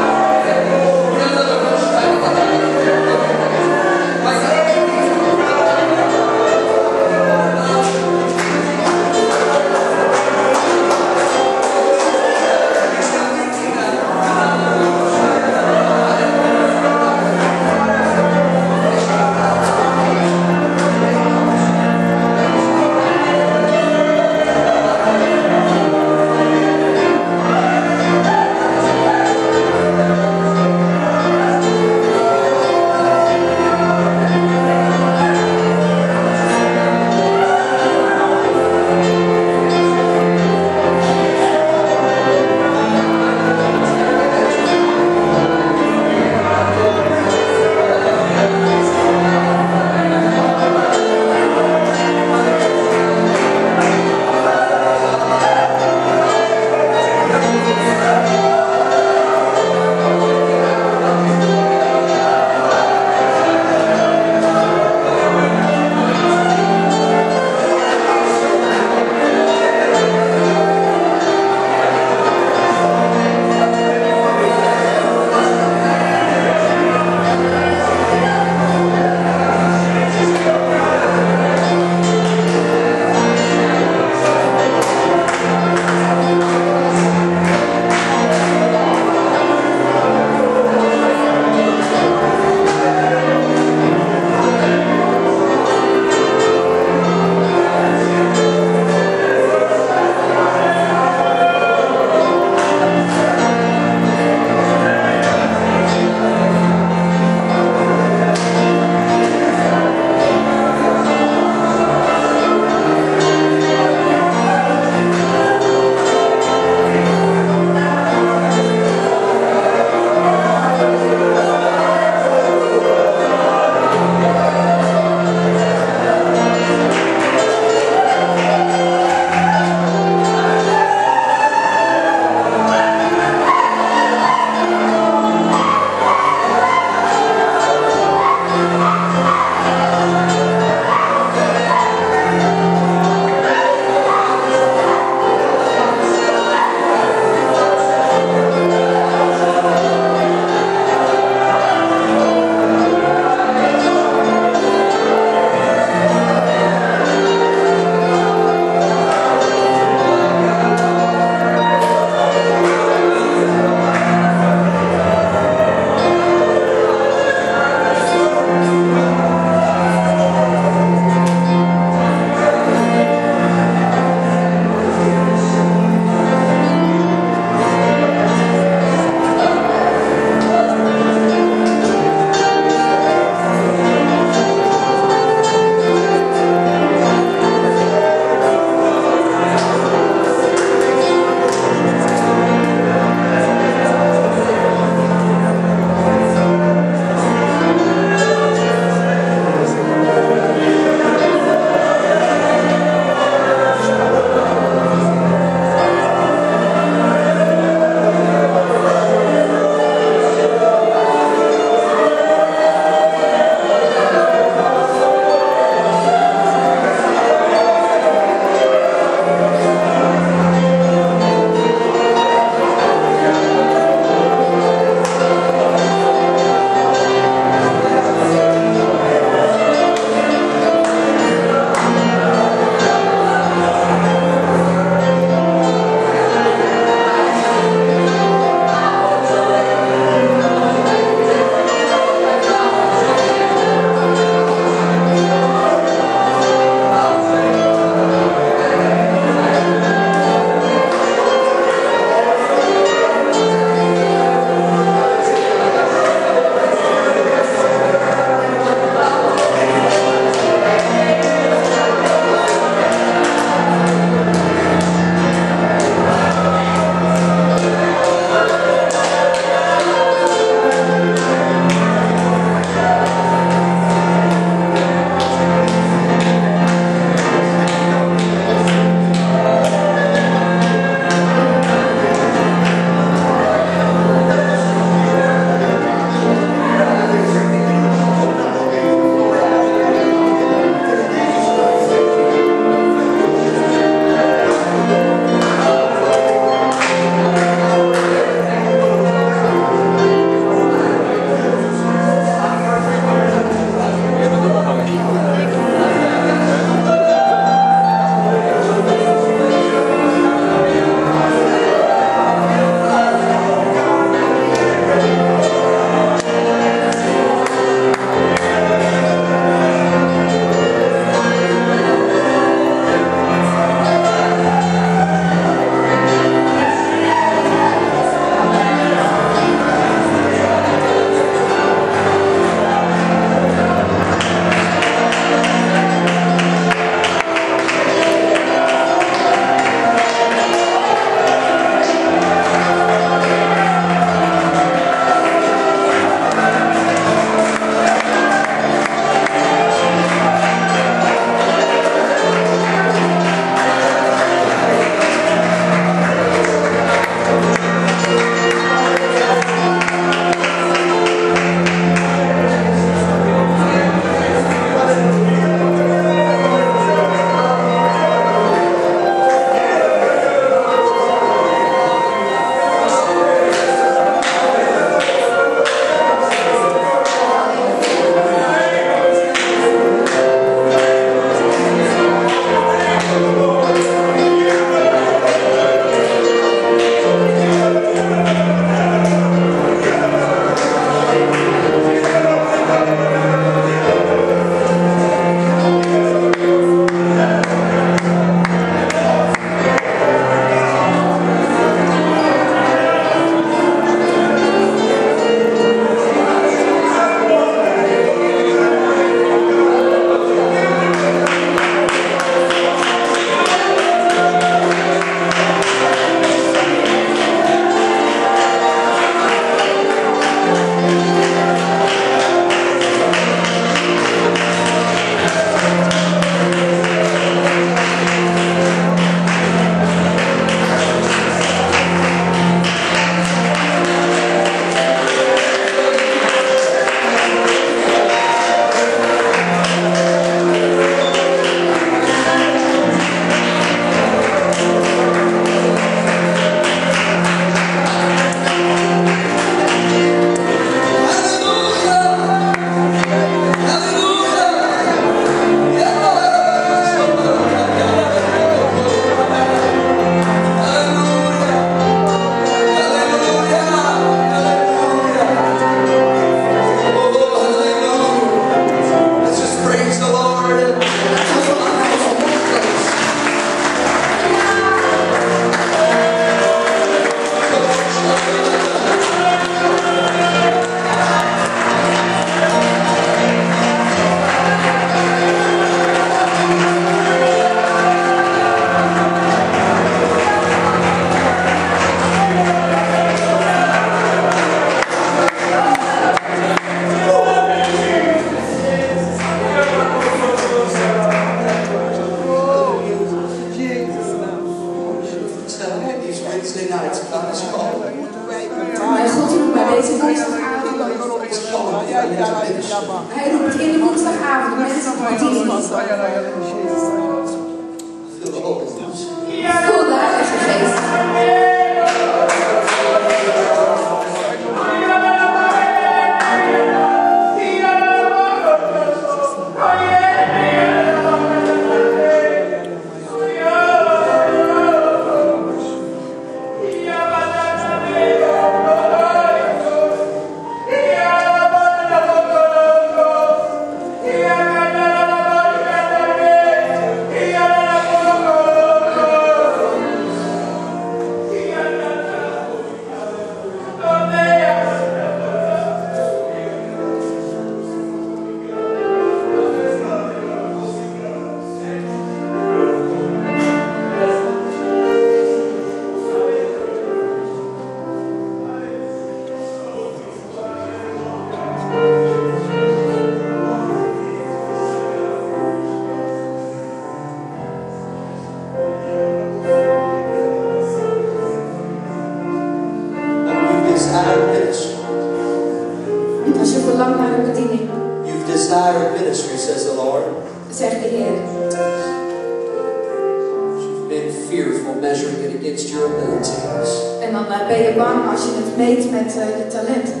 Bang als je het meet met eh, je talenten.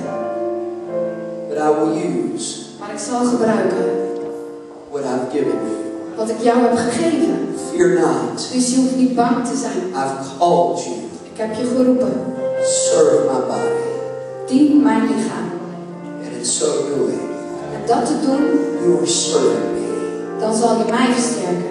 But I will use Maar ik zal gebruiken what I've given you. wat ik jou heb gegeven. Fear not. Dus je hoeft niet bang te zijn. I've called you. Ik heb je geroepen. Serve my body. Dien mijn lichaam. And in so doing, En dat te doen, you are serving me. dan zal je mij versterken.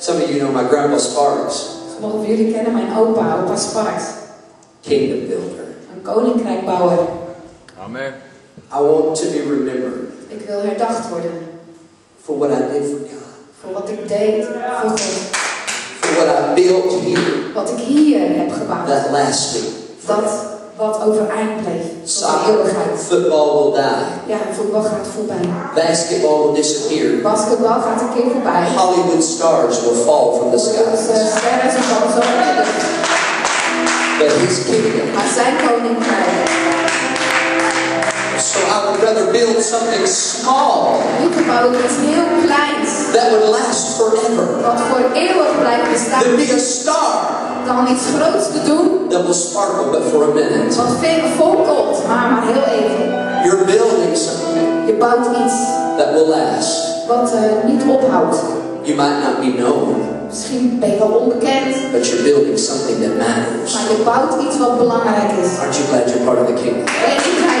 Some of you know my grandpa Sparks, Sommigen van jullie kennen mijn opa, opa Sparks. kingdom builder. Een koninkrijkbouwer. Amen. I want to be remembered Ik wil herdacht worden for what I did for God, voor wat ik deed voor God. for what I built here, Wat ik hier heb gebouwd. that lasting. Dat wat overeind bleef. Soccer, football will die. Ja, voetbal gaat voorbij. Basketball will disappear. Basketbal gaat een keer voorbij. Hollywood stars will fall from the skies. zo But his kingdom Maar zijn koninkrijk. So I would rather build something small bouw ik iets heel kleins, that would last forever wat voor eeuwig blijft bestaan, than be a star dan iets groots te doen, that will sparkle but for a minute. wat veel volkomt, maar maar heel even. You're building something Je bouwt iets that will last. wat eh, niet ophoudt. You might not be known, Misschien ben je wel onbekend, but you're building something that matters. maar je bouwt iets wat belangrijk is. Aren't you glad you're part of the kingdom? Ben je niet blij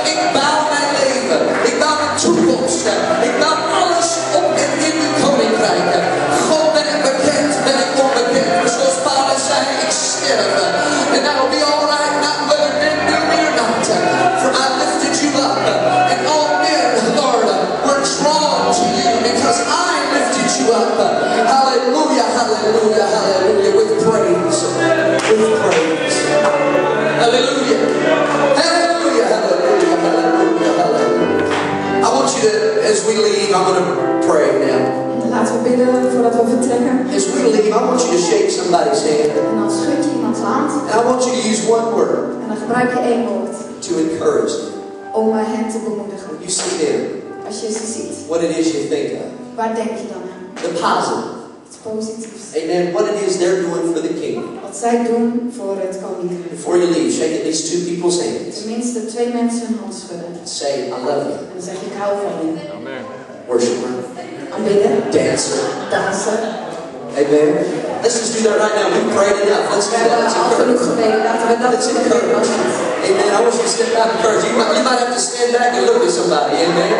as we leave, I'm going to pray now. Laten we bidden voordat we vertrekken. As we leave, I want you to shake somebody's hand. En dan schud je iemands hand And I want you to use one word en dan gebruik je één woord to encourage them. om eh, hen te bemoedigen. You see them, Als je ze ziet, what it is you think of. waar denk je dan aan? The positive. Iets positiefs. Amen. What it is they're doing for the kingdom. Wat zij doen voor het koninkrijk. Before you leave, shake at least two people's hands. Tenminste twee mensen hun hand schudden. Say, I love you. En dan zeg je ik hou van je. Amen. Worshiper, Aanbidden, dancer. dansen. Amen. Let's just do that right now. We've prayed enough. Let's do that. hebben Let's al encourage. genoeg gebeden. Laten we dat Let's doen. encourage. Amen. I want you to step back and encourage. You might, you might have to stand back and look at somebody. Amen.